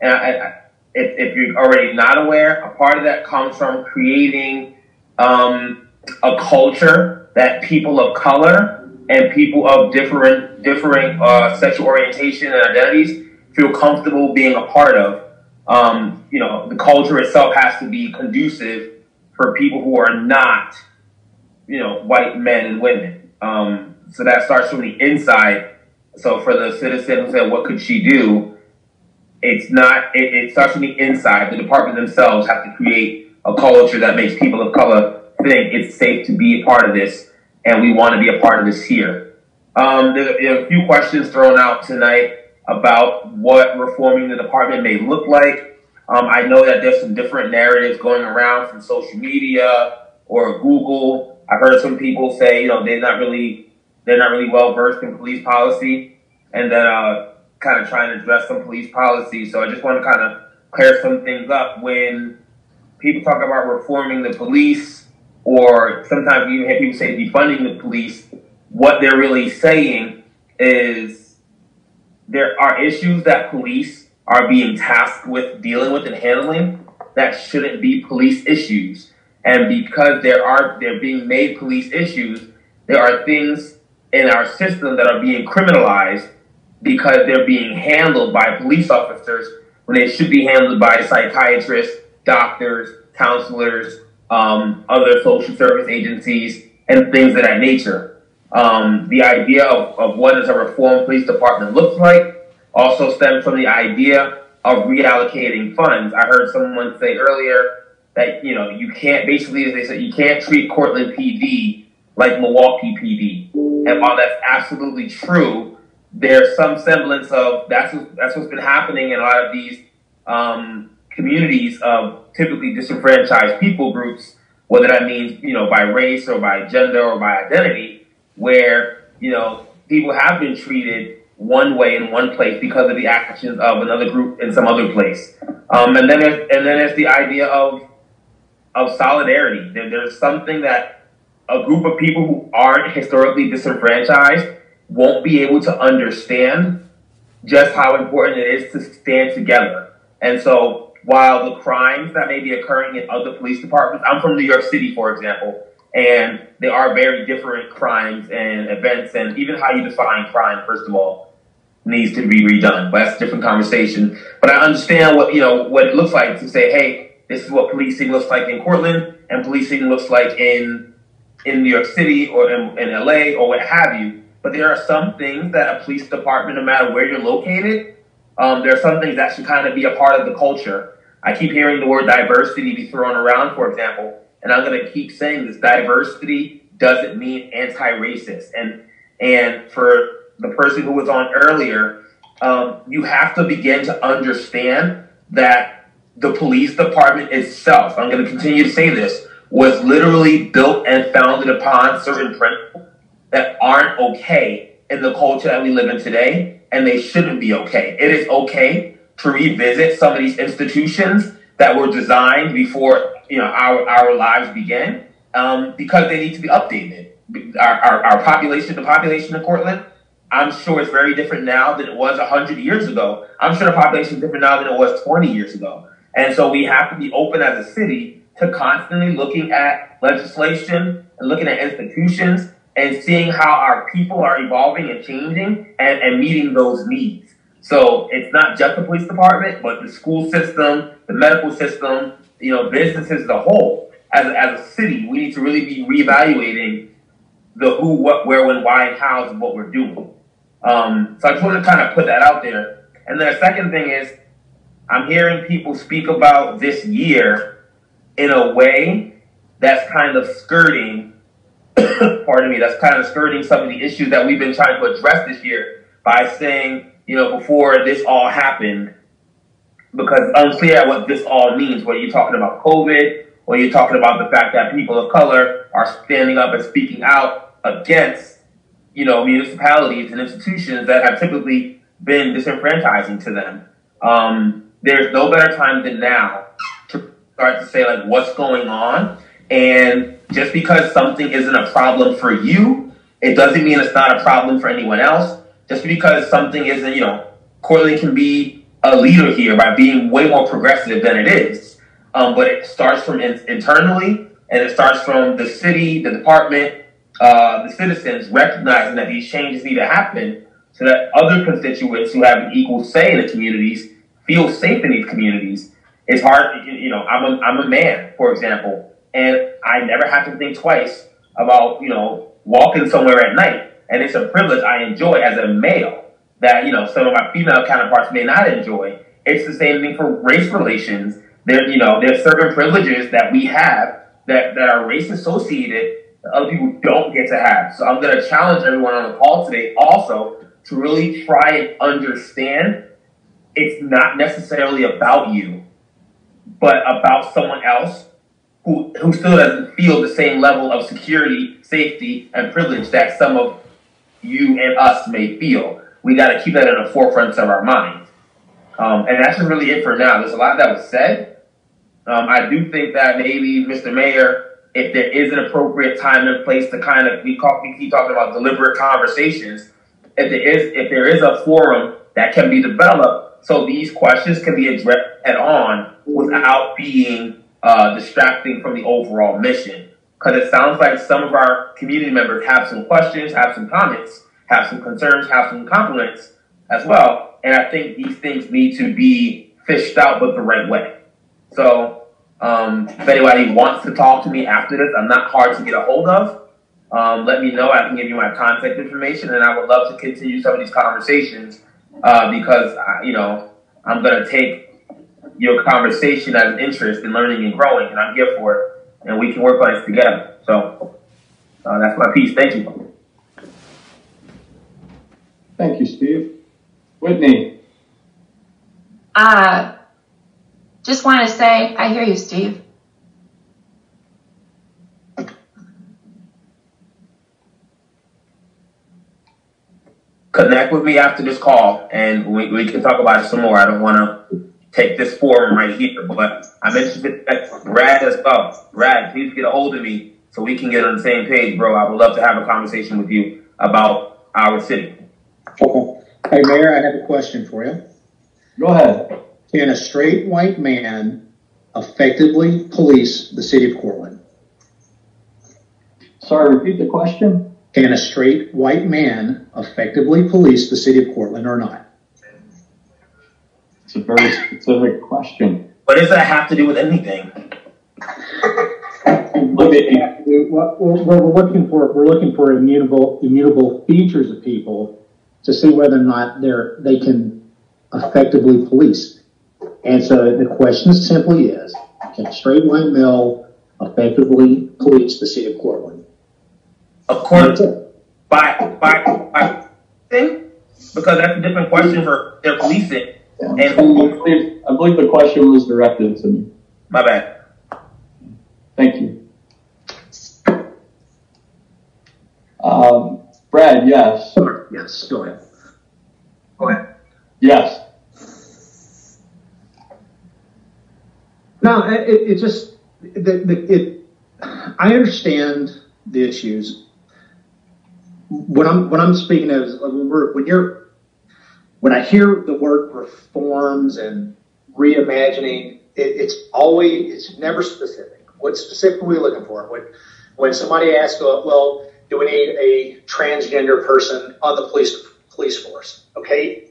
Speaker 11: and I, I, if, if, you're already not aware, a part of that comes from creating um, a culture that people of color and people of different differing uh, sexual orientation and identities feel comfortable being a part of. Um, you know, the culture itself has to be conducive for people who are not, you know, white men and women. Um, so that starts from the inside. So for the citizen who said, "What could she do?" It's not. It, it starts from the inside. The department themselves have to create a culture that makes people of color think it's safe to be a part of this and we want to be a part of this here. Um, there, there are a few questions thrown out tonight about what reforming the department may look like. Um, I know that there's some different narratives going around from social media or Google. I've heard some people say, you know, they're not really they're not really well versed in police policy, and that uh, kind of trying to address some police policies. So I just want to kind of clear some things up when people talk about reforming the police or sometimes you hear people say defunding the police, what they're really saying is there are issues that police are being tasked with dealing with and handling that shouldn't be police issues. And because there are they're being made police issues, there are things in our system that are being criminalized because they're being handled by police officers when they should be handled by psychiatrists, doctors, counselors, um, other social service agencies, and things of that nature. Um, the idea of, of what does a reform police department look like also stems from the idea of reallocating funds. I heard someone say earlier that you know you can't basically, as they said, you can't treat Cortland PD like Milwaukee PD. And while that's absolutely true, there's some semblance of that's what, that's what's been happening in a lot of these um, communities of typically disenfranchised people groups, whether that means, you know, by race or by gender or by identity, where, you know, people have been treated one way in one place because of the actions of another group in some other place. Um, and then there's, and then there's the idea of of solidarity. There, there's something that a group of people who aren't historically disenfranchised won't be able to understand just how important it is to stand together. And so while the crimes that may be occurring in other police departments, I'm from New York City, for example, and there are very different crimes and events, and even how you define crime, first of all, needs to be redone. But that's a different conversation. But I understand what you know what it looks like to say, hey, this is what policing looks like in Cortland, and policing looks like in in New York City or in, in LA or what have you. But there are some things that a police department, no matter where you're located, um, there are some things that should kind of be a part of the culture. I keep hearing the word diversity be thrown around, for example, and I'm going to keep saying this: diversity doesn't mean anti-racist. And and for the person who was on earlier, um, you have to begin to understand that the police department itself, I'm going to continue to say this, was literally built and founded upon certain principles that aren't okay in the culture that we live in today, and they shouldn't be okay. It is okay to revisit some of these institutions that were designed before you know our, our lives began um, because they need to be updated. Our, our, our, population, the population of Cortland, I'm sure it's very different now than it was 100 years ago. I'm sure the population is different now than it was 20 years ago. And so we have to be open as a city to constantly looking at legislation and looking at institutions and seeing how our people are evolving and changing and, and meeting those needs. So it's not just the police department, but the school system, the medical system, you know, businesses as a whole. As, as a city, we need to really be reevaluating the who, what, where, when, why, and hows of what we're doing. Um, so I just want to kind of put that out there. And then the second thing is, I'm hearing people speak about this year in a way that's kind of skirting, pardon me, that's kind of skirting some of the issues that we've been trying to address this year by saying you know, before this all happened, because unclear what this all means. Whether you're talking about COVID, or you're talking about the fact that people of color are standing up and speaking out against you know, municipalities and institutions that have typically been disenfranchising to them. Um, there's no better time than now to start to say like what's going on, and just because something isn't a problem for you, it doesn't mean it's not a problem for anyone else. Just because something isn't, you know, Cortland can be a leader here by being way more progressive than it is. Um, but it starts from in- internally, and it starts from the city, the department, uh, the citizens recognizing that these changes need to happen so that other constituents who have an equal say in the communities feel safe in these communities. It's hard, you know, I'm a, I'm a man, for example, and I never have to think twice about, you know, walking somewhere at night. And it's a privilege I enjoy as a male that, you know, some of my female counterparts may not enjoy. It's the same thing for race relations. There, you know, there's certain privileges that we have that, that are race associated that other people don't get to have. So I'm going to challenge everyone on the call today also to really try and understand it's not necessarily about you, but about someone else who, who still doesn't feel the same level of security, safety, and privilege that some of you and us may feel. We got to keep that in the forefront of our mind. Um, and that's really it for now. There's a lot that was said. Um, I do think that maybe, Mr. Mayor, if there is an appropriate time and place to kind of, we, call, we keep talking about deliberate conversations, if there is if there is a forum that can be developed so these questions can be addressed head on without being uh, distracting from the overall mission. Because it sounds like some of our community members have some questions, have some comments, have some concerns, have some compliments as well. And I think these things need to be fished out, but the right way. So um, if anybody wants to talk to me after this, I'm not hard to get a hold of. Um, let me know. I can give you my contact information, and I would love to continue some of these conversations uh, because I, you know I'm going to take your conversation as an interest in learning and growing, and I'm here for it, and we can work on this together. So uh, that's my piece. Thank you.
Speaker 1: Thank you, Steve. Whitney.
Speaker 4: Uh, just want to say, I hear you, Steve.
Speaker 11: Connect with me after this call, and we, we can talk about it some more. I don't want to take this forum right here, but I'm interested at Brad as well. Brad, please get a hold of me so we can get on the same page, bro. I would love to have a conversation with you about our city.
Speaker 8: Okay. Hey, Mayor, I have a question for you.
Speaker 1: Go ahead.
Speaker 8: Can a straight white man effectively police the city of Cortland?
Speaker 1: Sorry, repeat the question.
Speaker 8: Can a straight white man effectively police the city of Cortland or not?
Speaker 1: It's a very specific question.
Speaker 11: What does that have to do with anything?
Speaker 8: What, what we're looking for, we're looking for immutable, immutable features of people to see whether or not they're, they can effectively police. And so the question simply is, can a straight white male effectively police the city of Cortland?
Speaker 11: Of course, by, by, by thing, because that's a different question for their policing.
Speaker 1: And I believe, I believe the question was directed to me.
Speaker 11: My bad.
Speaker 1: Thank you. Um, Brad, yes.
Speaker 8: Yes, go ahead.
Speaker 11: Go ahead.
Speaker 1: Yes.
Speaker 8: No, it, it just, the, the, it, I understand the issues. What I'm, what I'm speaking of is when we're, when you're, when I hear the word reforms and reimagining, it, it's always, it's never specific. What specific are we looking for? When, when somebody asks, uh, well, do we need a transgender person on the police police force? Okay,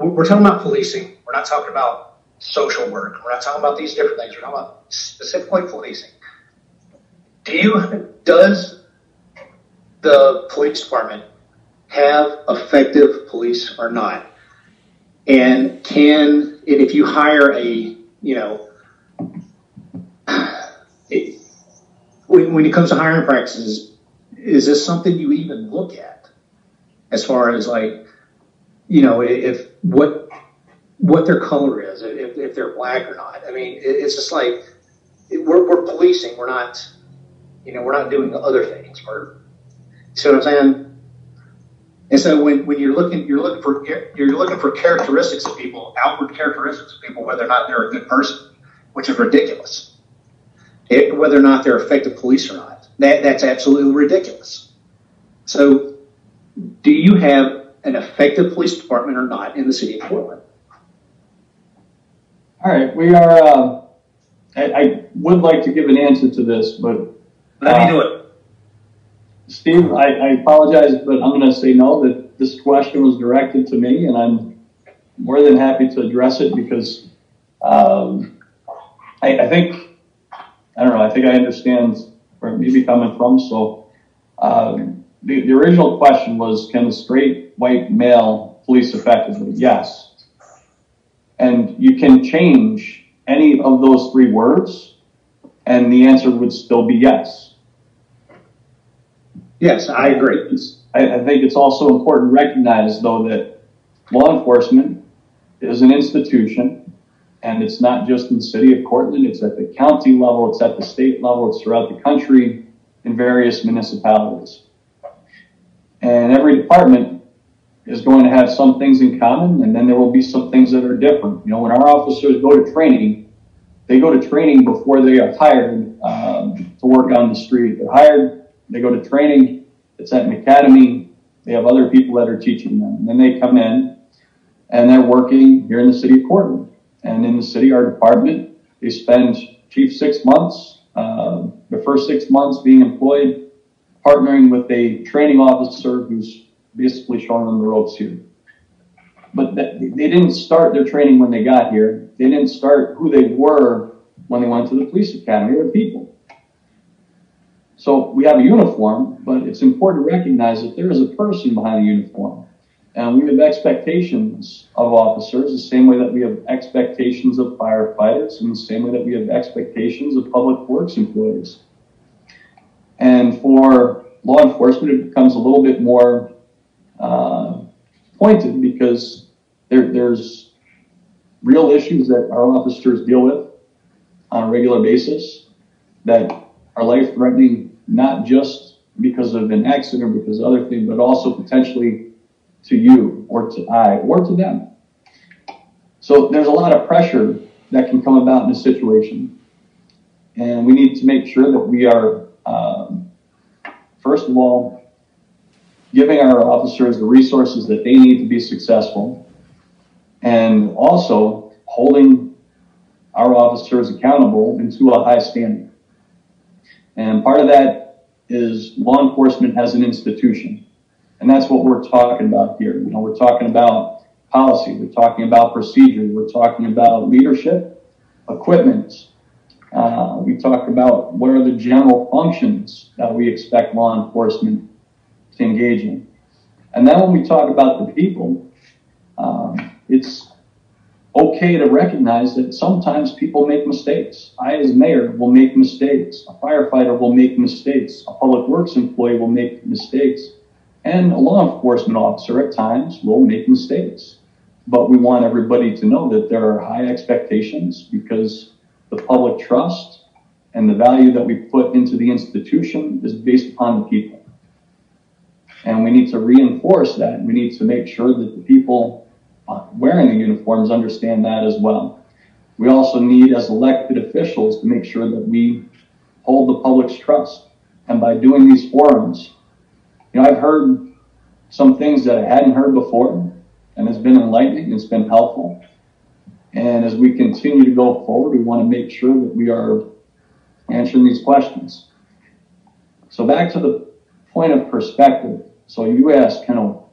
Speaker 8: we're talking about policing. We're not talking about social work. We're not talking about these different things. We're talking about specifically policing. Do you does the police department have effective police or not? And can if you hire a you know it, when, when it comes to hiring practices, is this something you even look at as far as like, you know, if what what their color is, if, if they're black or not? I mean, it, it's just like we're, we're policing. We're not, you know, we're not doing other things. We're See what I'm saying? And so when, when you're looking, you're looking for you're looking for characteristics of people, outward characteristics of people, whether or not they're a good person, which is ridiculous. It, whether or not they're effective police or not, that that's absolutely ridiculous. So, do you have an effective police department or not in the city of Cortland?
Speaker 1: All right, we are. Uh, I, I, would like to give an answer to this, but
Speaker 11: let uh, me do it.
Speaker 1: Steve, I, I apologize, but I'm going to say no. That this question was directed to me, and I'm more than happy to address it because um, I, I, think I don't know. I think I understand where maybe coming from. So um, the, the original question was, can a straight white male police effectively? Yes. And you can change any of those three words, and the answer would still be yes.
Speaker 8: Yes, I agree.
Speaker 1: I, I think it's also important to recognize, though, that law enforcement is an institution, and it's not just in the city of Cortland, it's at the county level, it's at the state level, it's throughout the country in various municipalities. And every department is going to have some things in common, and then there will be some things that are different. You know, when our officers go to training, they go to training before they are hired um, to work on the street. They're hired, they go to training, it's at an academy, they have other people that are teaching them. And then they come in and they're working here in the city of Cortland. And in the city, our department, they spend chief six months, uh, the first six months being employed, partnering with a training officer who's basically showing them the ropes here. But they didn't start their training when they got here. They didn't start who they were when they went to the police academy. They're people. So we have a uniform, but it's important to recognize that there is a person behind the uniform. And we have expectations of officers the same way that we have expectations of firefighters and the same way that we have expectations of public works employees. And for law enforcement, it becomes a little bit more uh, pointed because there, there's real issues that our officers deal with on a regular basis that are life threatening, not just because of an accident or because of other things, but also potentially to you or to I or to them. So there's a lot of pressure that can come about in a situation. And we need to make sure that we are, um, first of all, giving our officers the resources that they need to be successful, and also holding our officers accountable into a high standard. And part of that is law enforcement as an institution. And that's what we're talking about here. You know, we're talking about policy, we're talking about procedure, we're talking about leadership, equipment. Uh, we talk about what are the general functions that we expect law enforcement to engage in. And then when we talk about the people, um, it's okay to recognize that sometimes people make mistakes. I, as mayor, will make mistakes. A firefighter will make mistakes. A public works employee will make mistakes. And a law enforcement officer at times will make mistakes. But we want everybody to know that there are high expectations because the public trust and the value that we put into the institution is based upon the people. And we need to reinforce that. We need to make sure that the people wearing the uniforms understand that as well. We also need, as elected officials, to make sure that we hold the public's trust. And by doing these forums, you know, I've heard some things that I hadn't heard before, and it's been enlightening, it's been helpful. And as we continue to go forward, we want to make sure that we are answering these questions. So back to the point of perspective. So you asked, kind of,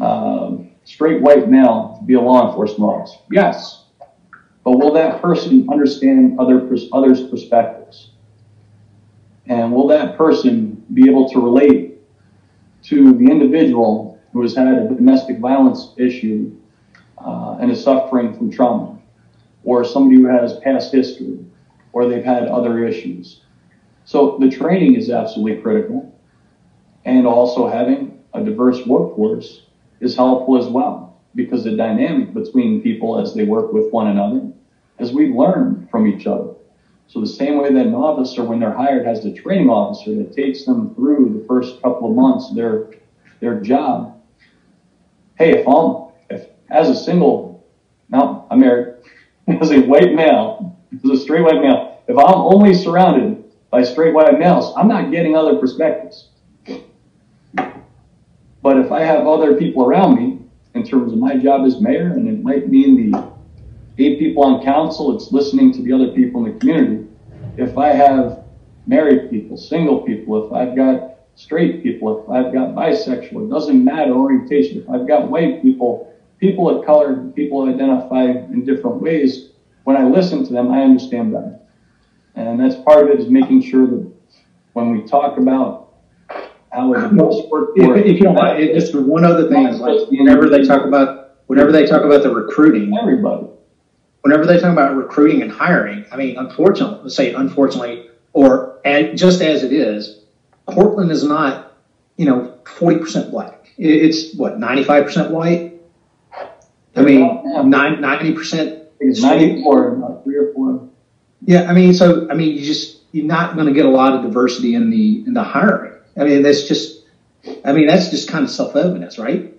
Speaker 1: um, straight white male to be a law enforcement officer? Yes. But will that person understand other others' perspectives? And will that person be able to relate to the individual who has had a domestic violence issue uh, and is suffering from trauma, or somebody who has past history, or they've had other issues? So the training is absolutely critical and also having a diverse workforce is helpful as well because the dynamic between people as they work with one another, as we learn from each other. So the same way that an officer, when they're hired, has the training officer that takes them through the first couple of months their their job. Hey, if I'm if as a single, no, I'm married, as a white male, as a straight white male, if I'm only surrounded by straight white males, I'm not getting other perspectives. But if I have other people around me, in terms of my job as mayor, and it might mean the eight people on council, it's listening to the other people in the community. If I have married people, single people, if I've got straight people, if I've got bisexual, it doesn't matter orientation. If I've got white people, people of color, people identify in different ways, when I listen to them, I understand better. And that's part of it is making sure that when we talk about how most work
Speaker 8: If, if you don't mind, it- just one other thing is like whenever they talk about, whenever they talk about the recruiting,
Speaker 1: everybody,
Speaker 8: whenever they talk about recruiting and hiring, I mean, unfortunately, let's say unfortunately, or and just as it is, Cortland is not, you know, forty percent black. It's what ninety five percent white. I mean, nine, ninety percent.
Speaker 1: It's 94, about three or four.
Speaker 8: Yeah, I mean, so I mean, you just you're not going to get a lot of diversity in the in the hiring. I mean, that's just, I mean, that's just kind of self evidence, right?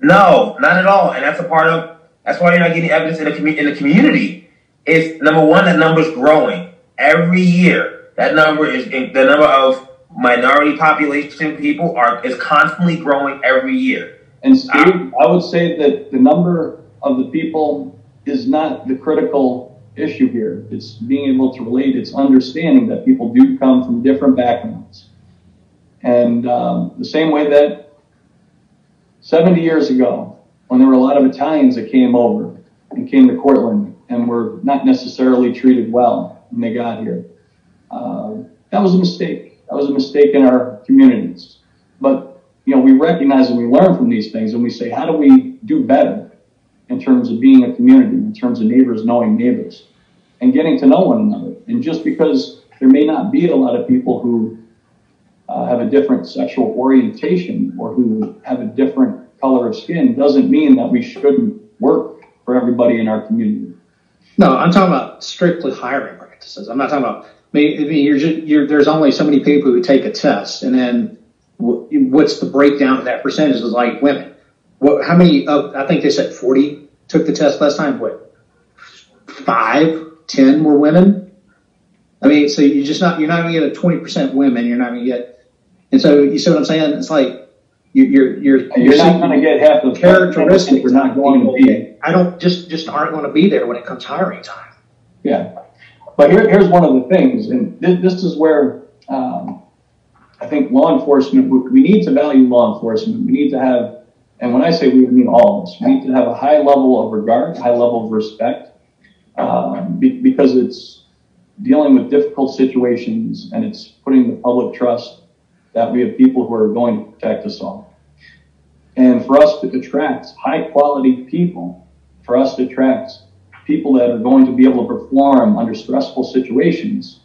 Speaker 11: No, not at all. And that's a part of that's why you're not getting evidence in the commu- in the community. It's number one, that number's growing every year. That number is the number of minority population people are is constantly growing every year.
Speaker 1: And Steve, uh, I would say that the number of the people is not the critical issue here. It's being able to relate. It's understanding that people do come from different backgrounds. And um, the same way that 70 years ago, when there were a lot of Italians that came over and came to Cortland and were not necessarily treated well when they got here, uh, that was a mistake. That was a mistake in our communities. But you know, we recognize and we learn from these things, and we say, how do we do better in terms of being a community, in terms of neighbors knowing neighbors, and getting to know one another. And just because there may not be a lot of people who uh, have a different sexual orientation or who have a different color of skin doesn't mean that we shouldn't work for everybody in our community.
Speaker 8: No, I'm talking about strictly hiring practices. I'm not talking about. I mean, I mean you're, just, you're there's only so many people who take a test, and then what's the breakdown of that percentage? Is like women. What? How many? Of, I think they said 40 took the test last time. What? Five, ten were women. I mean, so you're just not you're not going to get a 20 percent women. You're not going to get. And so you see what I'm saying? It's like you're you're you're,
Speaker 1: you're not going to get half the
Speaker 8: characteristics.
Speaker 1: We're not going to be.
Speaker 8: I don't just just aren't going to be there when it comes hiring time.
Speaker 1: Yeah, but here, here's one of the things, and this, this is where um, I think law enforcement. We need to value law enforcement. We need to have, and when I say we, I mean all of us. We need to have a high level of regard, high level of respect, um, be, because it's dealing with difficult situations and it's putting the public trust that we have people who are going to protect us all. And for us to attract high quality people, for us to attract people that are going to be able to perform under stressful situations,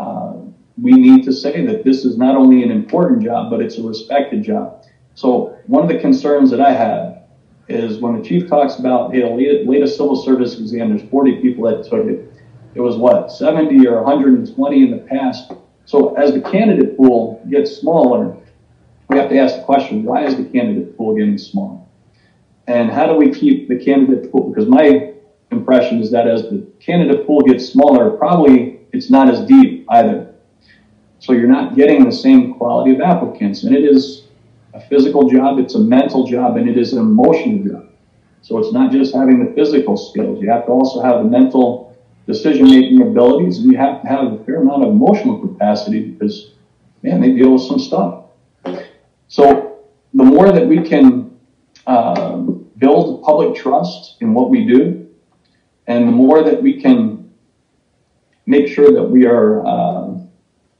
Speaker 1: uh, we need to say that this is not only an important job, but it's a respected job. So one of the concerns that I have is when the chief talks about, hey, the latest civil service exam, there's 40 people that took it. It was what, 70 or 120 in the past. So as the candidate pool gets smaller, we have to ask the question, why is the candidate pool getting smaller? And how do we keep the candidate pool? Because my impression is that as the candidate pool gets smaller, probably it's not as deep either. So you're not getting the same quality of applicants. And it is a physical job, it's a mental job, and it is an emotional job. So it's not just having the physical skills. You have to also have the mental decision-making abilities, and you have to have a fair amount of emotional capacity because, man, they deal with some stuff. So the more that we can uh, build public trust in what we do, and the more that we can make sure that we are uh,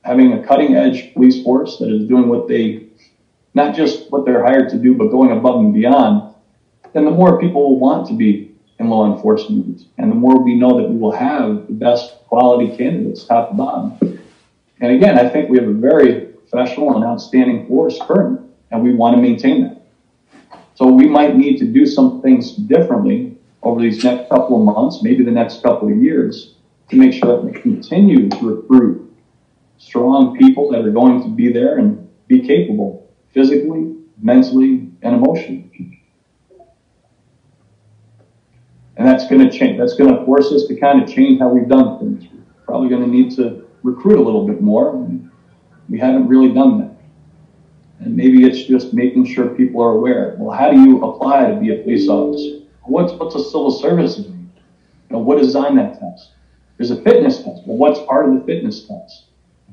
Speaker 1: having a cutting edge police force that is doing what they, not just what they're hired to do, but going above and beyond, then the more people will want to be in law enforcement. And the more we know that we will have the best quality candidates, top to bottom. And again, I think we have a very professional and outstanding force currently, and we want to maintain that. So we might need to do some things differently over these next couple of months, maybe the next couple of years, to make sure that we continue to recruit strong people that are going to be there and be capable physically, mentally, and emotionally. And that's going to change. That's going to force us to kind of change how we've done things. We're probably going to need to recruit a little bit more. We haven't really done that. And maybe it's just making sure people are aware. Well, how do you apply to be a police officer? What's what's a civil service degree? You know, what is on that test? There's a fitness test. Well, what's part of the fitness test?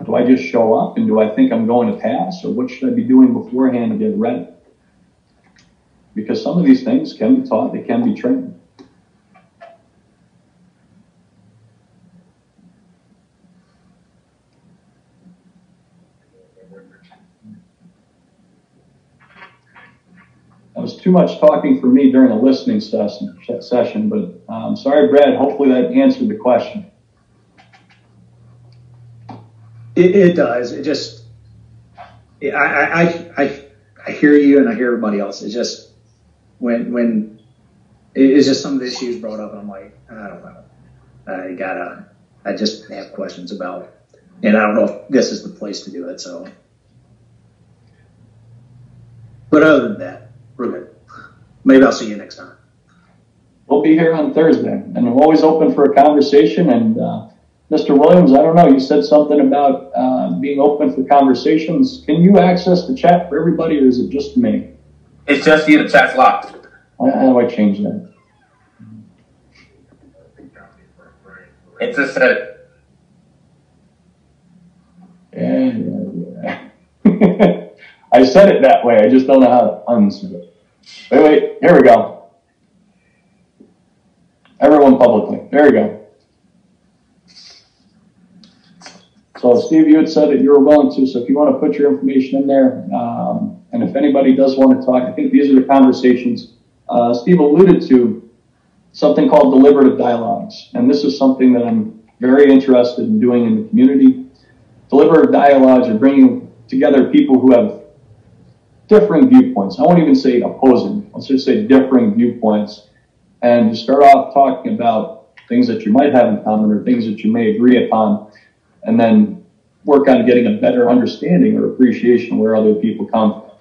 Speaker 1: Do I just show up and do I think I'm going to pass, or what should I be doing beforehand to get ready? Because some of these things can be taught, they can be trained. Too much talking for me during a listening session, session but um, sorry, Brad. Hopefully that answered the question.
Speaker 12: It, it does. It just, I, I, I, I hear you and I hear everybody else. It's just when, when it's just some of the issues brought up, I'm like, I don't know. I gotta, I just have questions about, and I don't know if this is the place to do it. So, but other than that, we're good. Maybe I'll see you next time.
Speaker 1: We'll be here on Thursday, and I'm always open for a conversation. And uh, Mr. Williams, I don't know, you said something about uh, being open for conversations. Can you access the chat for everybody, or is it just me?
Speaker 11: It's just you. The chat's locked.
Speaker 1: How, how do I change that?
Speaker 11: It's just said.
Speaker 1: Yeah, yeah, yeah. I said it that way. I just don't know how to unsay it. Wait, wait. Here we go. Everyone publicly. There we go. So, Steve, you had said that you were willing to. So, if you want to put your information in there, um, and if anybody does want to talk, I think these are the conversations. Uh, Steve alluded to something called deliberative dialogues, and this is something that I'm very interested in doing in the community. Deliberative dialogues are bringing together people who have differing viewpoints. I won't even say opposing. Let's just say differing viewpoints, and to start off talking about things that you might have in common or things that you may agree upon and then work on getting a better understanding or appreciation where other people come from.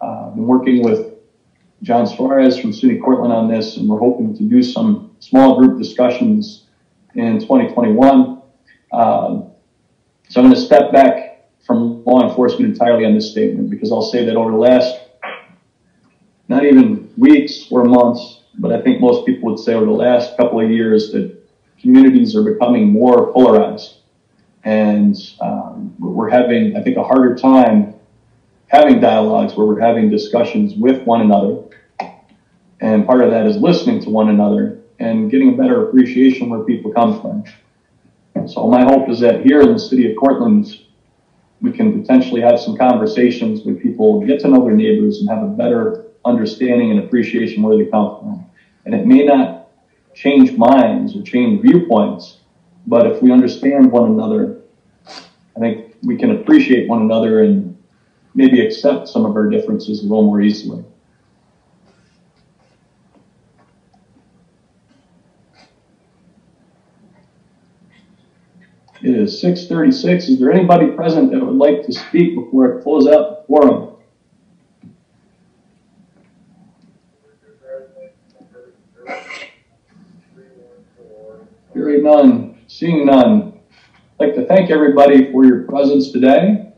Speaker 1: Uh, I've been working with John Suarez from SUNY Cortland on this, and we're hoping to do some small group discussions in 2021. Um, so I'm going to step back from law enforcement entirely on this statement because I'll say that over the last not even weeks or months, but I think most people would say over the last couple of years that communities are becoming more polarized and um, we're having, I think, a harder time having dialogues where we're having discussions with one another. And part of that is listening to one another and getting a better appreciation where people come from. So my hope is that here in the city of Cortland, we can potentially have some conversations with people, get to know their neighbors, and have a better understanding and appreciation where they come from. And it may not change minds or change viewpoints, but if we understand one another, I think we can appreciate one another and maybe accept some of our differences a little more easily. It is 6:36. Is there anybody present that would like to speak before I close out the forum? Hearing none, seeing none. I'd like to thank everybody for your presence today.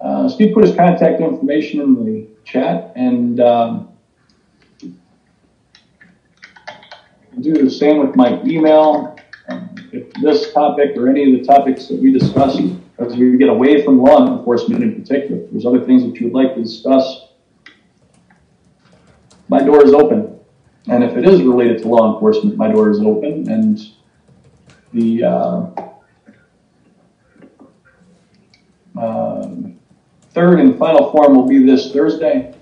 Speaker 1: Uh, Steve put his contact information in the chat, and um, do the same with my email. If this topic or any of the topics that we discuss, as we get away from law enforcement in particular, there's other things that you would like to discuss, my door is open. And if it is related to law enforcement, my door is open. And the uh, um, third and final forum will be this Thursday.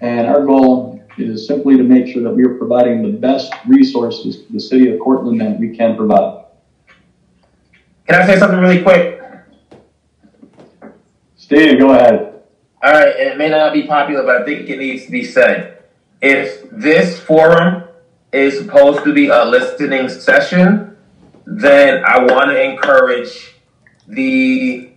Speaker 1: And our goal is simply to make sure that we are providing the best resources to the city of Cortland that we can provide.
Speaker 11: Can I say something really quick?
Speaker 1: Steve, go ahead.
Speaker 11: All right, and it may not be popular, but I think it needs to be said. If this forum is supposed to be a listening session, then I want to encourage the.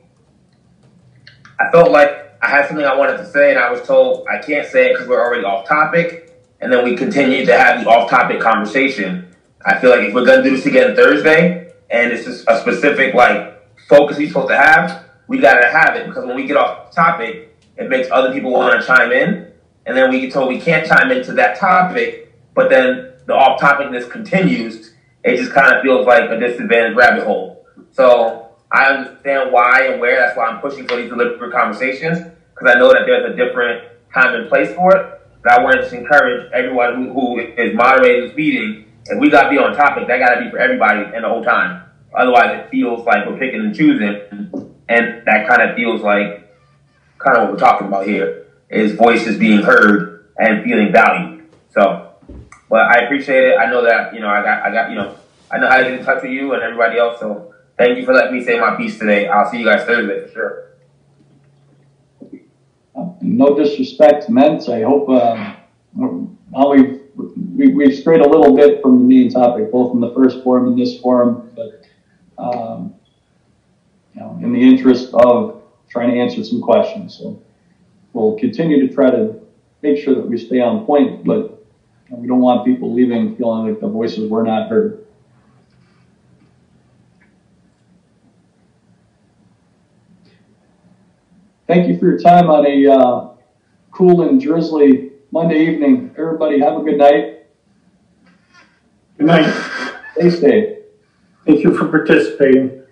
Speaker 11: I felt like I had something I wanted to say, and I was told I can't say it because we're already off topic. And then we continued to have the off topic conversation. I feel like if we're going to do this again Thursday, and it's just a specific like focus we're supposed to have, we got to have it because when we get off topic, it makes other people want to chime in, and then we get told we can't chime into that topic, but then the off topicness continues. It just kind of feels like a disadvantaged rabbit hole. So I understand why and where. That's why I'm pushing for these deliberate conversations because I know that there's a different time and place for it. But I wanted to encourage everyone who, who is moderating this meeting. If we got to be on topic, that got to be for everybody and the whole time. Otherwise, it feels like we're picking and choosing, and that kind of feels like kind of what we're talking about here is voices being heard and feeling valued. So, but I appreciate it. I know that you know I got I got you know I know how to get in touch with you and everybody else. So thank you for letting me say my piece today. I'll see you guys Thursday for sure.
Speaker 1: No disrespect meant. I hope uh, we've we, we've strayed a little bit from the main topic, both in the first forum and this forum. But um, you know, in the interest of trying to answer some questions, so we'll continue to try to make sure that we stay on point. But we don't want people leaving feeling like the voices were not heard. Thank you for your time on a uh, cool and drizzly Monday evening. Everybody have a good night.
Speaker 5: Good night.
Speaker 1: Stay safe.
Speaker 5: Thank you for participating.